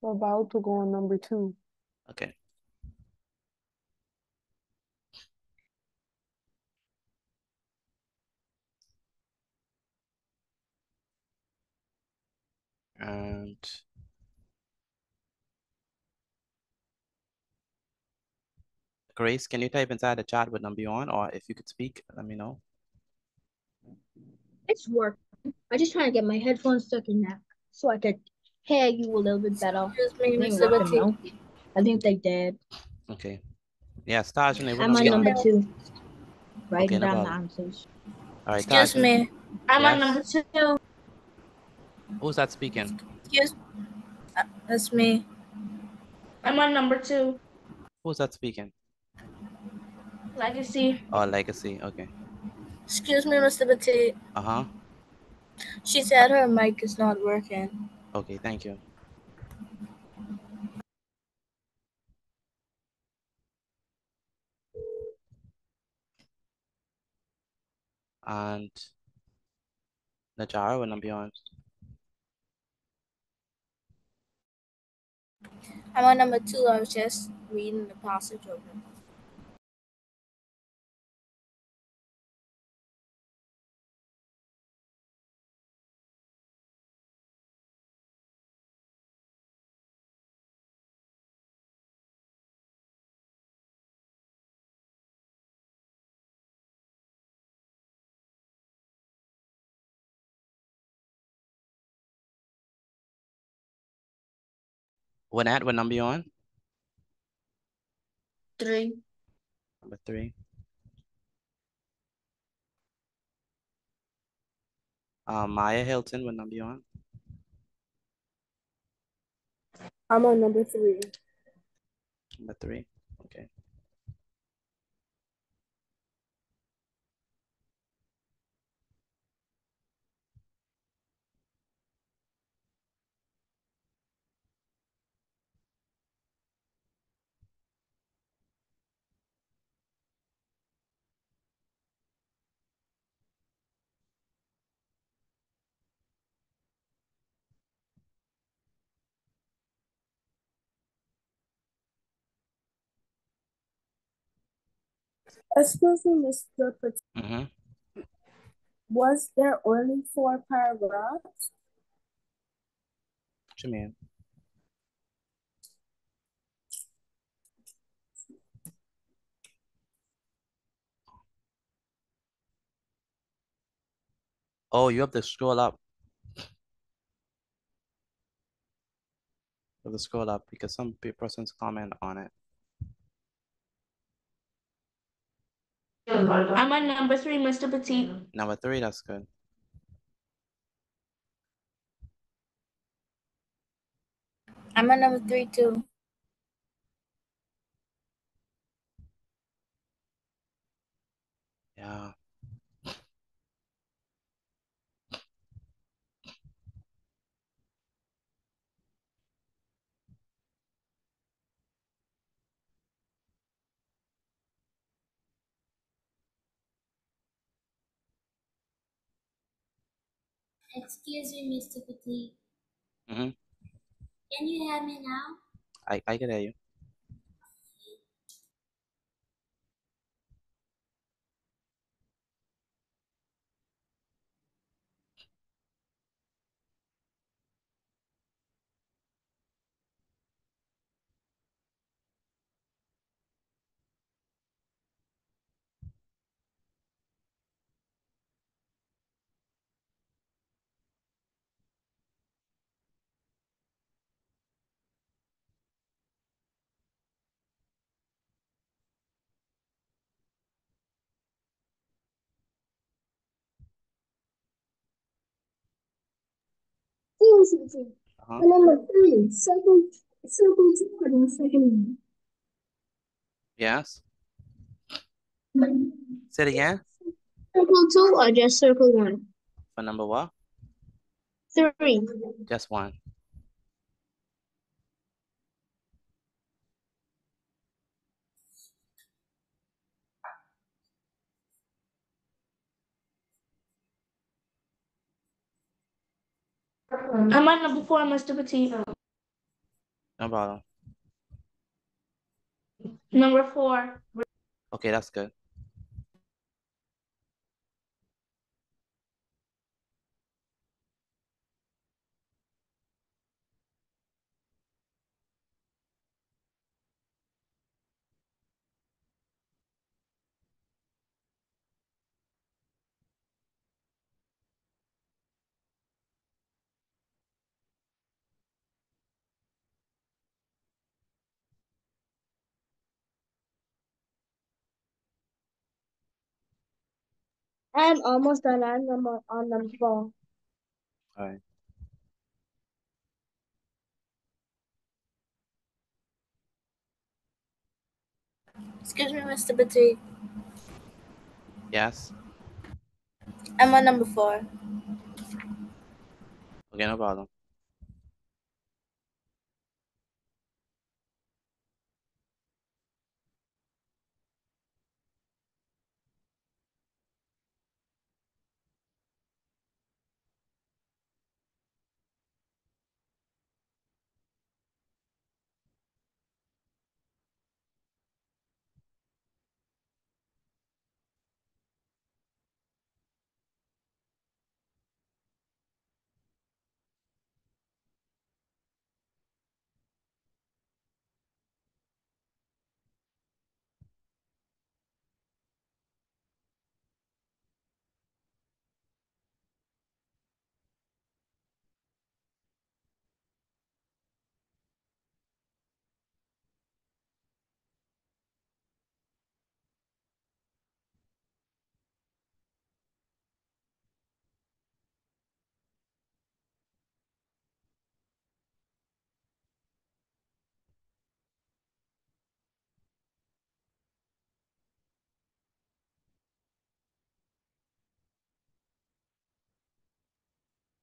We're about to go on number two. Okay. And Grace, can you type inside the chat what number you on, or if you could speak, let me know. It's working. I'm just trying to get my headphones stuck in that so I could hear you a little bit better. Excuse me, They Miss working I think they did. Okay. Yes, Tajani, what I'm on you on? number two. Writing no down the problem. answers. All right, Excuse Tajani. me. I'm on number two. Who's that speaking? Yes, Uh, that's me. I'm on number two. Who's that speaking? Legacy. Oh, legacy. Okay. Excuse me, Mr. Petit. Uh-huh. She said her mic is not working. Okay, thank you. And Najara, what number you on? I'm on number two. I was just reading the passage over. When at what number you on? Three. Number three. Uh, Maya Hilton, what number you on? I'm on number three. Number three. Okay. Excuse me, Mr. Petit. Mm-hmm. Was there only four paragraphs? What you mean? Oh, you have to scroll up. You have to scroll up because some pe- persons comment on it. I'm on number three, Mr. Petit. Number three, that's good. I'm on number three too. Yeah. Excuse me, Mr. Petit. Mm-hmm. Can you hear me now? I, I can hear you. Uh-huh. Number three, circle, circle two for the second Yes. Say it again. Circle two or just circle one? For number what? Three. Just one. I'm on number four, Mr. Petit. No problem. Number four. Okay, that's good. I'm almost done. I'm on, on number four. All right. Excuse me, Mr. Petit. Yes. I'm on number four. Okay, no problem.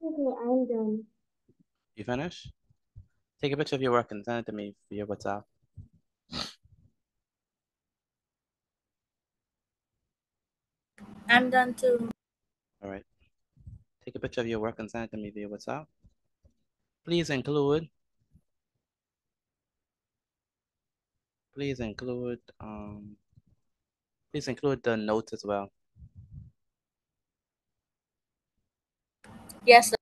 Okay, I'm done. You finish? Take a picture of your work and send it to me via WhatsApp. I'm done too. All right. Take a picture of your work and send it to me via WhatsApp. Please include. Please include. Um. Please include the notes as well. Yes,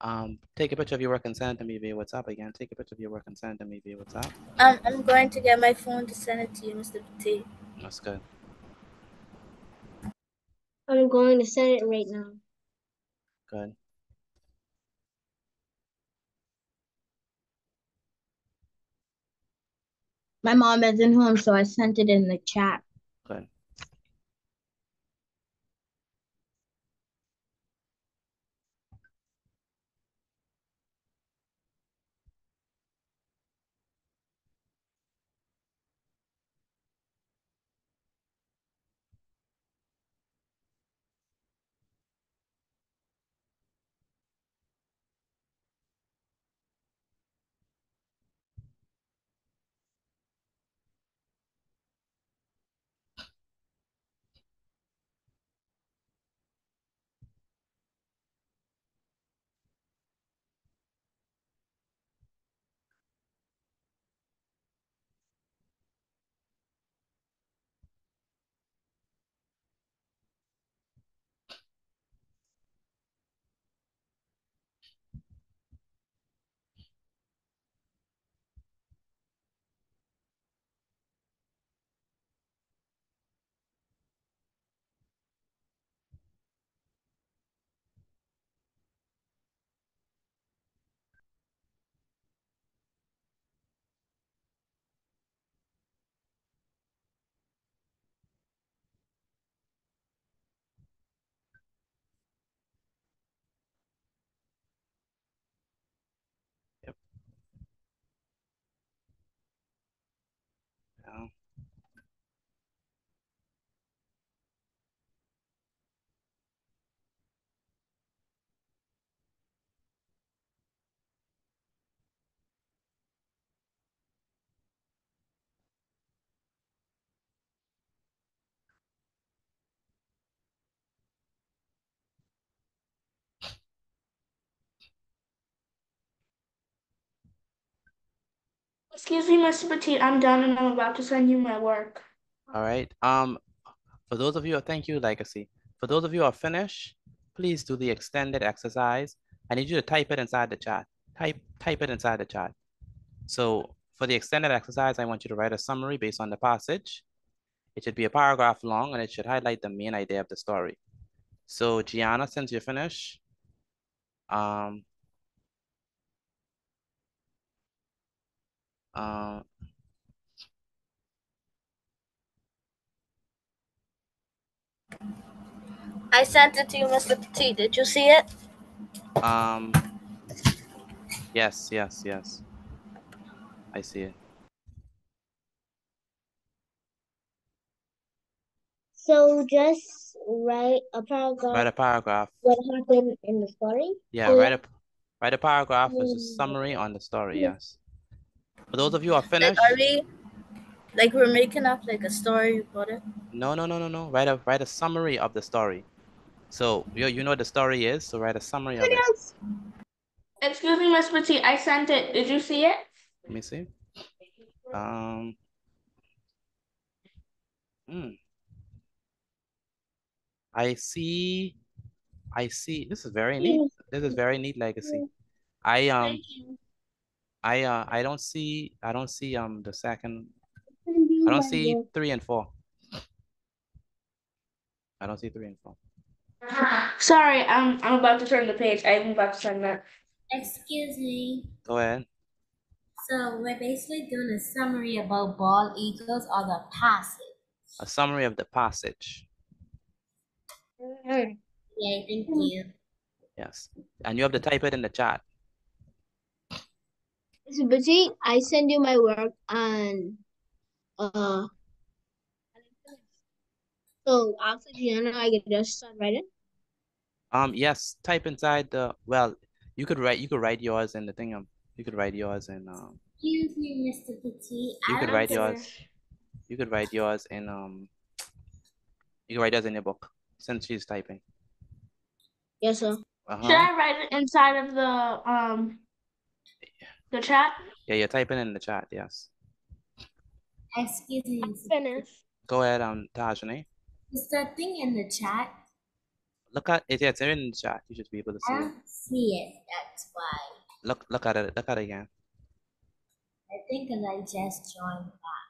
Um, take a picture of your work and send it to me via WhatsApp again. Take a picture of your work and send it to me via WhatsApp. Um, I'm going to get my phone to send it to you, Mr. Petit. That's good. I'm going to send it right now. Good. My mom isn't home, so I sent it in the chat. Excuse me, Mr. Petit, I'm done and I'm about to send you my work. All right. Um, for those of you, thank you, Legacy. For those of you who are finished, please do the extended exercise I need you to type it inside the chat. Type, type it inside the chat. So for the extended exercise, I want you to write a summary based on the passage. It should be a paragraph long and it should highlight the main idea of the story. So Gianna, since you're finished, um, uh, I sent it to you, Mr. Petit. Did you see it? um, yes, yes, yes. I see it. So just write a paragraph. Write a paragraph. What happened in the story? Yeah, write a write a paragraph as a Mm. summary on the story. Yes. For those of you who are Like, finished, are we, like, we're making up like a story about it? no, no, no, no, no. Write a write a summary of the story. So you you know what the story is. So write a summary of it. Excuse me, Miss Petit, I sent it. Did you see it? Let me see. Um. hmm. I see. I see. This is very neat. This is very neat legacy. I um. Thank you. I uh. I don't see. I don't see um the second. I don't see three and four. I don't see three and four. Sorry, I'm I'm about to turn the page. I'm about to send that. Excuse me. Go ahead. So we're basically doing a summary about bald eagles or the passage. A summary of the passage. Yeah, thank you. Yes. And you have to type it in the chat. Mr. Petit, I send you my work and uh so after Gianna I can just start writing. Um, yes, type inside the, well, you could write, you could write yours in the thing, um, you could write yours in, um, Excuse me, Mr. Petit. you I could write think- yours, you could write yours in, um, you could write yours in your book, since she's typing. Yes, sir. Should Uh-huh. Should I write it inside of the um the chat? Yeah, you're typing in the chat, yes. Excuse me, Mr. Finished. Go ahead, um, Tajani. Is that thing in the chat? Look at it, yeah, it's in the chat, you should be able to see it. don't see it. That's why. Look, look at it, look at it again. I think I just joined back.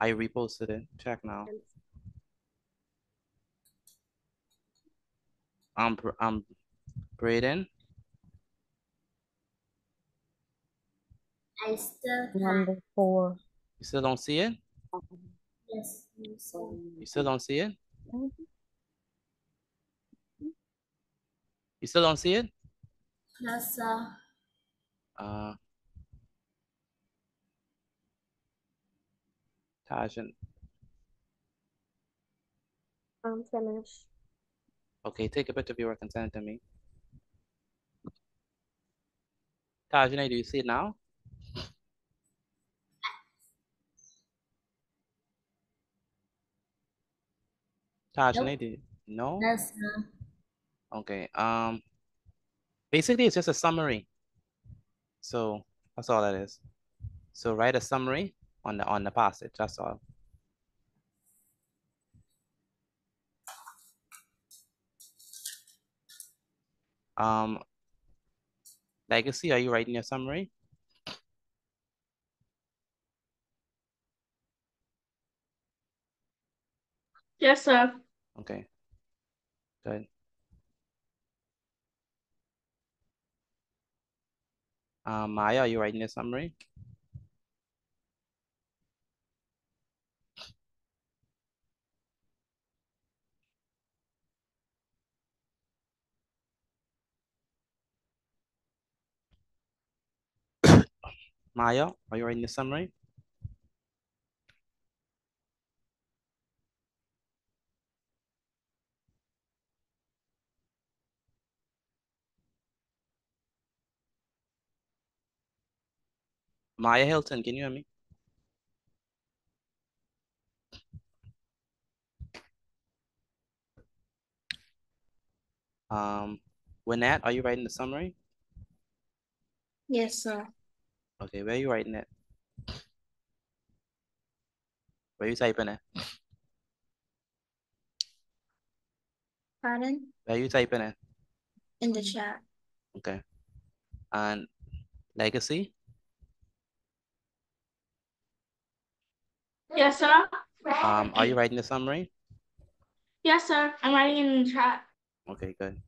I reposted it, check now. Um, Br- um, Braden, I still can't. Number four. you still don't see it? Yes, you. You still don't see it? You still don't see it? No, sir. Uh, Tajan, I'm finished. okay, take a picture of your work and send it to me. Tajane, do you see it now? Tajane, do you, no? No, sir. Okay, um, basically it's just a summary. So that's all that is. So write a summary on the on the passage, that's all. Um, Legacy, are you writing your summary? Yes, sir. Okay. Good. Um, Maya, are you writing your summary? *coughs* Maya, are you writing the summary? Maya Hilton, can you hear me? Um, Wynette, are you writing the summary? Yes, sir. Okay, where are you writing it? Where are you typing it? Pardon? Where are you typing it? In the chat. Okay. And legacy? Yes, sir. Um, are you writing the summary? Yes, sir. I'm writing in the chat. Okay, good.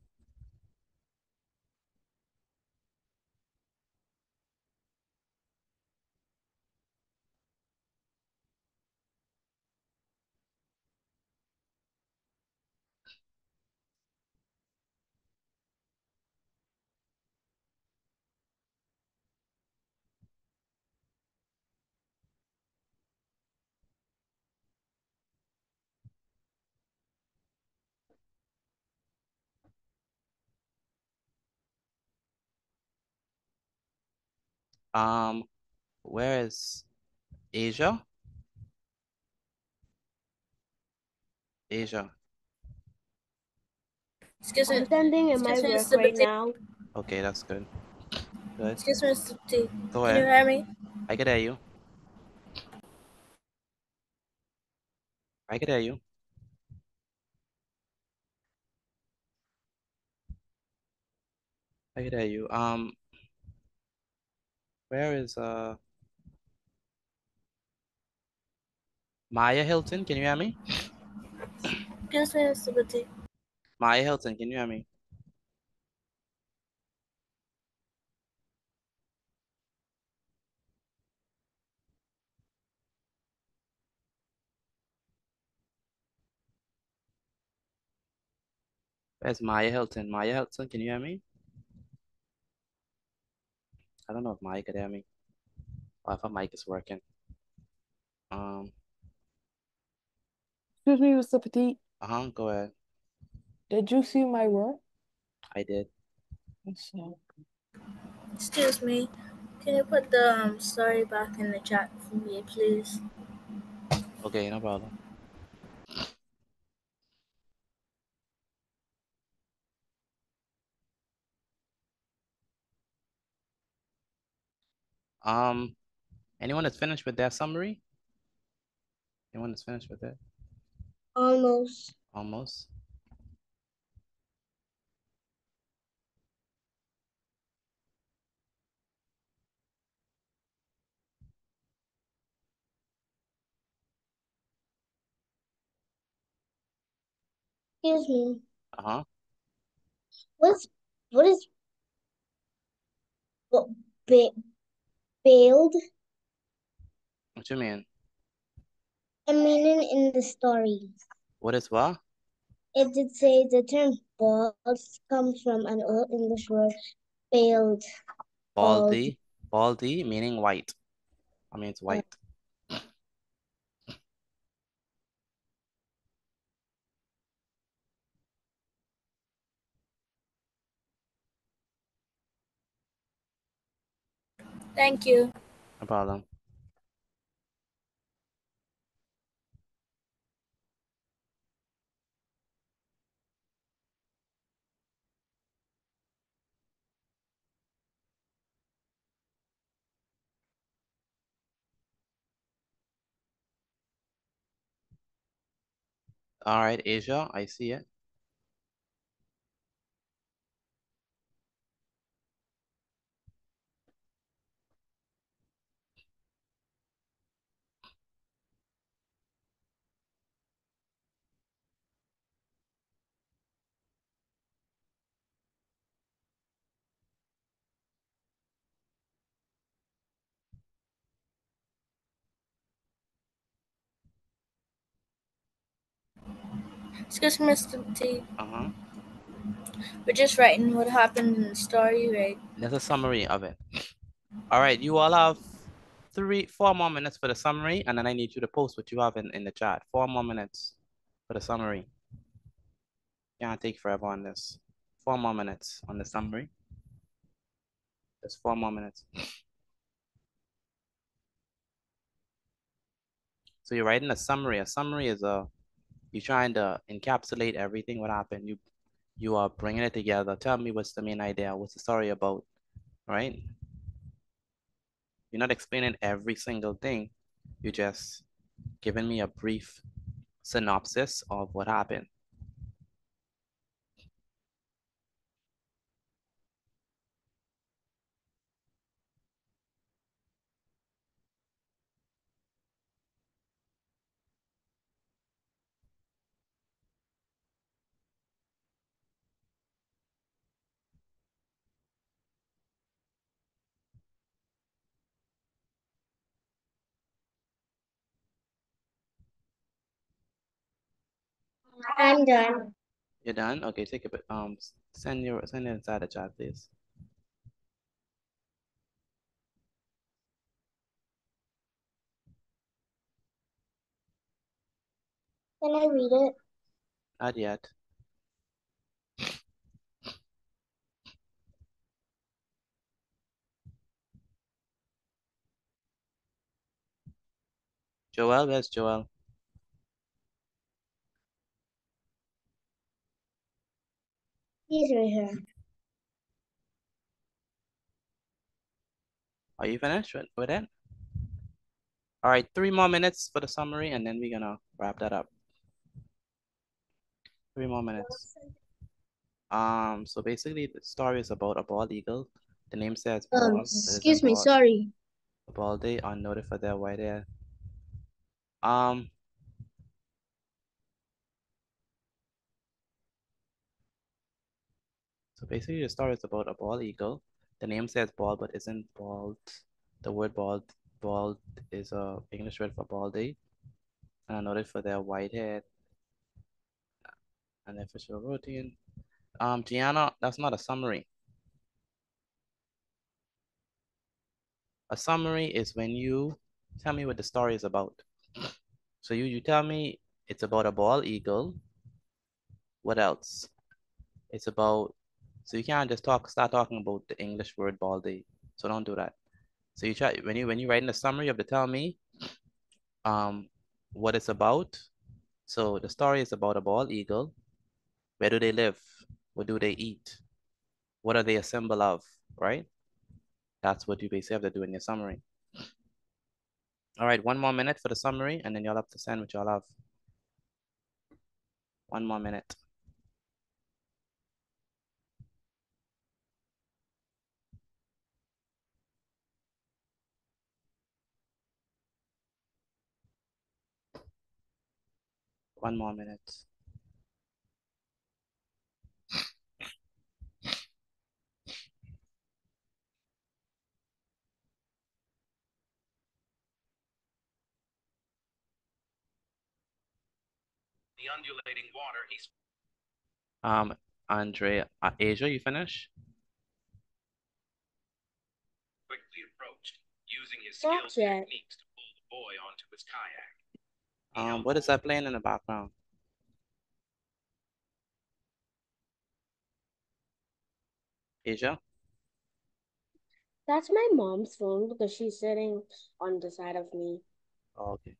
Um, where is Asia? Asia. Excuse me. I'm sending in my Excuse me, work Mr. right Petit. now. Okay, that's good. Good. Excuse me, Mr. T. Go Can you hear me? I can hear you. I can hear you. I can hear you. Um, where is uh Maya Hilton? Can you hear me? Excuse me, Mr. Maya Hilton, can you hear me? Where's Maya Hilton? Maya Hilton, can you hear me? I don't know if Maya could hear me. Or if her mic is working. Um, Excuse me, Mr. Petit. uh-huh, go ahead. Did you see my work? I did. Yes, sir. Excuse me. Can you put the um, story back in the chat for me, please? Okay, no problem. Um, anyone that's finished with their summary? Anyone that's finished with it? Almost. Almost. Excuse me. Uh-huh. What's what is what ba bailed? What do you mean? A meaning in the story. What is what? It did say the term bald comes from an old English word failed. Baldy. Baldy meaning white. I mean, it's white. Thank you. No problem. All right, Asia, I see it. Excuse me, Mr. T. Uh-huh. We're just writing what happened in the story, right? There's a summary of it. All right, you all have three, four more minutes for the summary, and then I need you to post what you have in, in the chat. Four more minutes for the summary. Can't take forever on this. Four more minutes on the summary. Just four more minutes. So you're writing a summary. A summary is a, you're trying to encapsulate everything what happened. You, you are bringing it together. Tell me what's the main idea. What's the story about, right? You're not explaining every single thing. You're just giving me a brief synopsis of what happened. I'm done. You're done? Okay, take a bit. Um, send your send it inside the chat, please. Can I read it? Not yet. Joel, where's Joel? He's right here. Are you finished with, with it? All right, three more minutes for the summary, and then we're gonna wrap that up. Three more minutes. Um, so basically, the story is about a bald eagle. The name says Um, bald. It is a excuse me, sorry. A bald day are noted for their white hair. Um. So basically, the story is about a bald eagle. The name says bald, but isn't bald. The word bald, bald is a English word for baldy, and noted for their white head and their facial routine. Um, Gianna, that's not a summary. A summary is when you tell me what the story is about. So you you tell me it's about a bald eagle. What else? It's about so you can't just talk start talking about the English word baldy. So don't do that. So you try when you when you write in the summary, you have to tell me um what it's about. So the story is about a bald eagle. Where do they live? What do they eat? What are they a symbol of? Right? That's what you basically have to do in your summary. All right, one more minute for the summary, and then y'all have to send what y'all have. One more minute. One more minute. The undulating water is Um, Andre, uh, Asia, you finish? quickly approached, using his Not skilled yet. techniques to pull the boy onto his kayak. Um, what is that playing in the background? Asia? That's my mom's phone because she's sitting on the side of me. Oh, okay.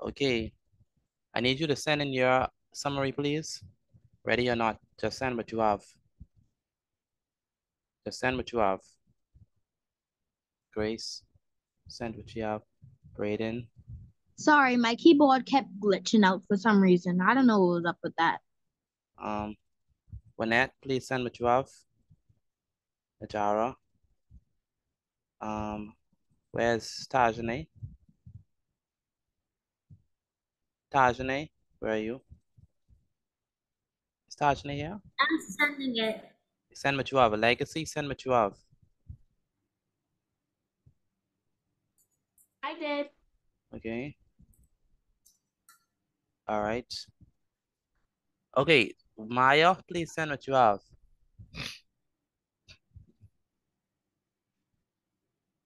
Okay. I need you to send in your summary, please. Ready or not, just send what you have. Just send what you have. Grace, send what you have. Braden, Sorry, my keyboard kept glitching out for some reason. I don't know what was up with that. um, Lynette, please send what you have. Najara. Um, where's Tajane? Tajane, where are you? Is Tajane here? I'm sending it. Send what you have. A legacy, send what you have. I did. Okay. All right. Okay, Maya, please send what you have.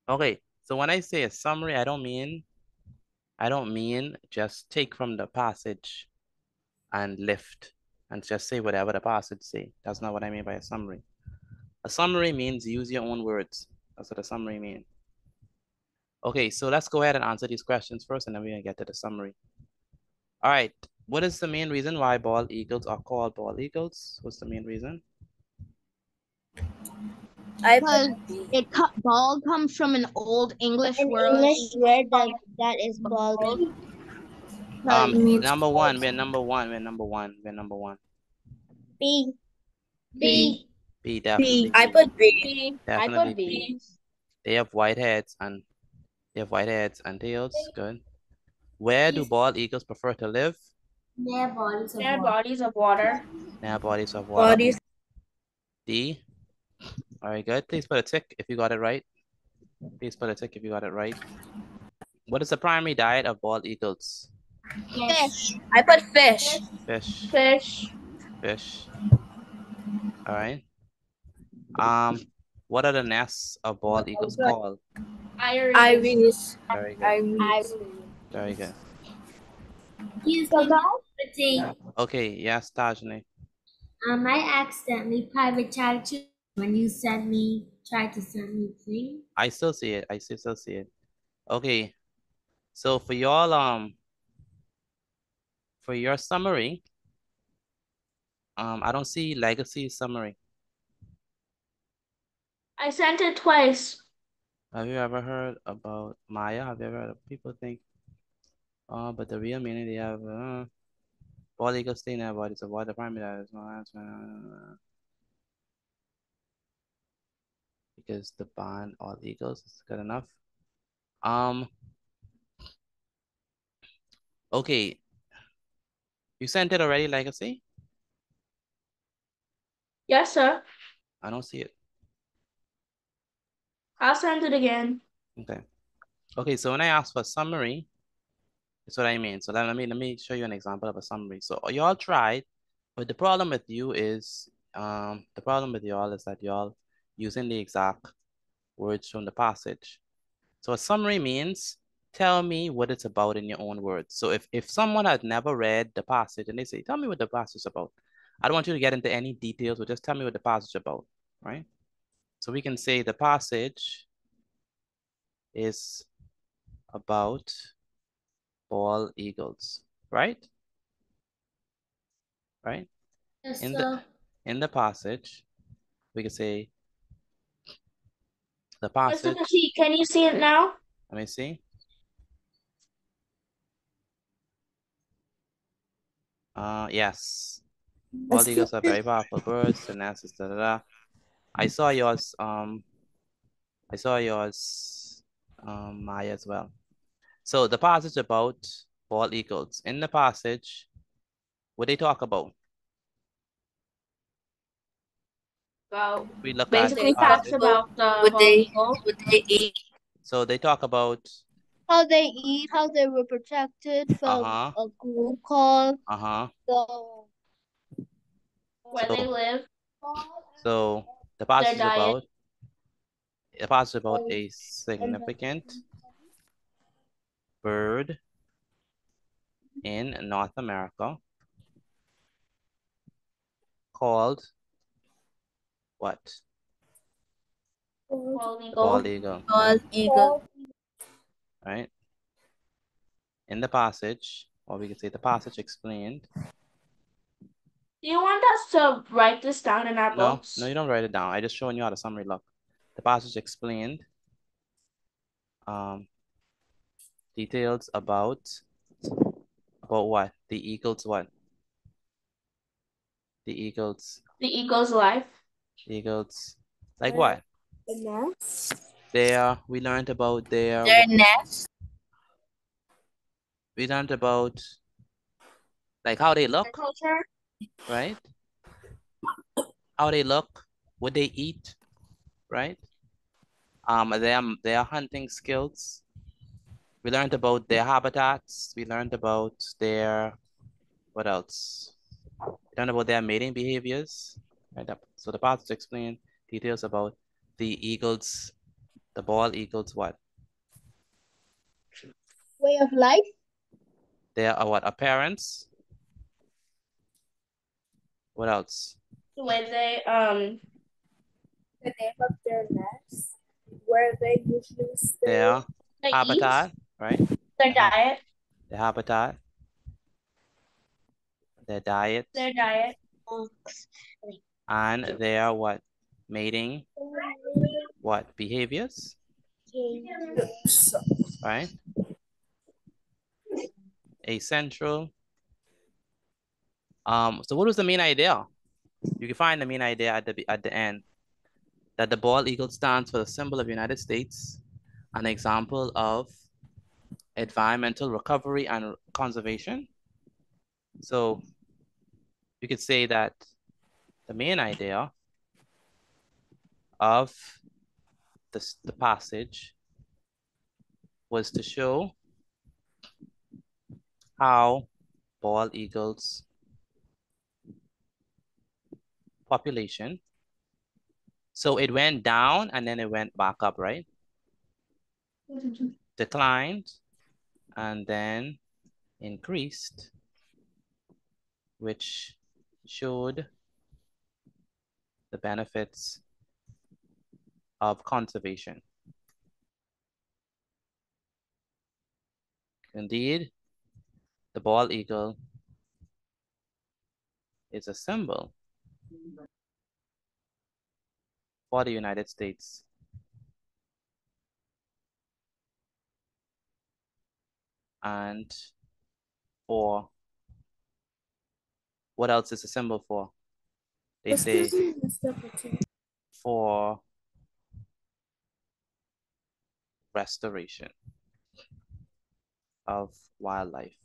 Okay, so when I say a summary, I don't mean, I don't mean just take from the passage and lift and just say whatever the passage say. That's not what I mean by a summary. A summary means use your own words. That's what a summary means. Okay, so let's go ahead and answer these questions first, and then we're gonna get to the summary. All right, what is the main reason why bald eagles are called bald eagles? What's the main reason? I Because it co- bald comes from an old English An word. English word that, that is bald. Um, number one, we're number one, we're number one, we're number one. B. B. B, definitely. I put B. B. I Definitely put B. They have white heads and they have white heads and tails. Good. Where do bald eagles prefer to live? Near bodies of Near water. bodies of water. Near bodies of water. Bodies. D. All right, good. Please put a tick if you got it right. Please put a tick if you got it right. What is the primary diet of bald eagles? Fish. I put fish. Fish, Fish. fish. All right. Um, what are the nests of bald eagles called? Iris. aeries. Very good. aeries. Very good. Excuse me, Mr. Okay, yes, Tajani. Um, I accidentally private chatted you when you sent me, tried to send me a thing. I still see it. I still still see it. Okay. So for y'all, um, for your summary, um, I don't see legacy summary. I sent it twice. Have you ever heard about Maya? Have you ever heard of people think, oh, but the real meaning they have, uh, all legal stay in their of what the primary that is Because the bond all legals is good enough. Um. Okay. You sent it already, legacy? Yes, sir. I don't see it. I'll send it again. Okay. Okay, so when I ask for summary, that's what I mean. So let, let me let me show you an example of a summary. So y'all tried, but the problem with you is um the problem with y'all is that y'all using the exact words from the passage. So a summary means tell me what it's about in your own words. So if if someone had never read the passage and they say, tell me what the passage is about. I don't want you to get into any details, but just tell me what the passage is about, right? So we can say the passage is about bald eagles, right? Right? Yes, In sir. the in the passage, we can say the passage. Petit, can you see it now? Let me see. Uh, yes. Bald eagles are very powerful birds. The nest is da da da. I saw yours. Um, I saw yours, um, Maya as well. So the passage about bald eagles. In the passage, what they talk about? Well, We look at basically talks about the Would they eagle. would they eat? So they talk about How they eat, how they were protected from uh-huh, a group called uh-huh. the where they live, so the their passage is diet. about the passage is about a significant bird in North America called what? Bald eagle. bald eagle, Bald eagle. right? In the passage, or we could say the passage explained. Do you want us to write this down in our No, books? no, you don't write it down. I just showing you how the summary look. The passage explained um details about about what? The eagles what? The eagles, The eagle's life. the eagles, like what? The nest. Their, we learned about their, Their nest. we learned about like how they Their look, culture. Right? How they look, what they eat, right? Um, their, their hunting skills. We learned about their habitats. We learned about their, what else? We learned about their mating behaviors. Right up. So the passage explain details about the eagles, the bald eagles, what? way of life. Their uh, what appearance? What else? The way they um The name of their nest. Where they usually stay. Their they habitat, right? their Uh-huh. diet, Their habitat, their diet, their diet, and their what? Mating, what? Behaviors, right? A central. Um, so what was the main idea? You can find the main idea at the at the end. That the bald eagle stands for the symbol of the United States, an example of environmental recovery and conservation. So you could say that the main idea of this, the passage was to show how bald eagles population. So it went down and then it went back up, right? Declined and then increased, which showed the benefits of conservation. Indeed, the bald eagle is a symbol for the United States. And for what else is a symbol for? They say me, for restoration of wildlife.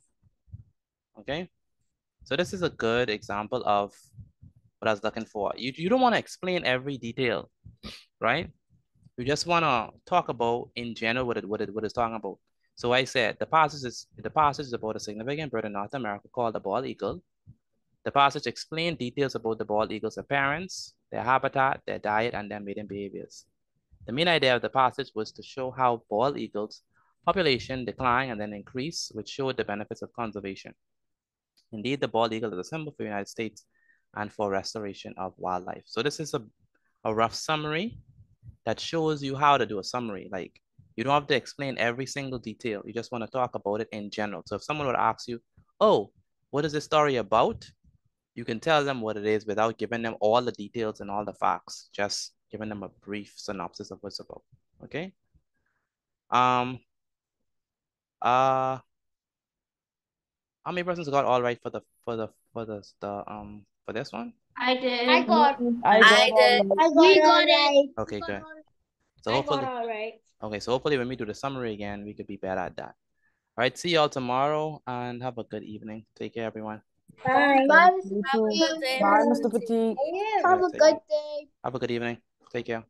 Okay, so this is a good example of what I was looking for. You, you don't want to explain every detail, right? You just want to talk about in general what it, what it what it's talking about. So I said the passage is the passage is about a significant bird in North America called the bald eagle. The passage explained details about the bald eagle's appearance, their habitat, their diet, and their mating behaviors. The main idea of the passage was to show how bald eagles population decline and then increase, which showed the benefits of conservation. Indeed, the bald eagle is a symbol for the United States and for restoration of wildlife. So this is a, a rough summary that shows you how to do a summary. Like you don't have to explain every single detail. You just want to talk about it in general. So if someone would ask you, oh, what is this story about? You can tell them what it is without giving them all the details and all the facts, just giving them a brief synopsis of what's about, okay? Um, uh, how many persons got all right for the, for the, for the, the um, for this one? I did. I got. I got I did. right. I We got got it it. right. Okay, good. So I hopefully, got all right. okay, so hopefully when we do the summary again, we could be better at that. All right, see y'all tomorrow and have a good evening. Take care, everyone. Bye. Bye, You Mr. Petit. Bye, Mr. Petit. Have a good day. Have a good evening. Take care.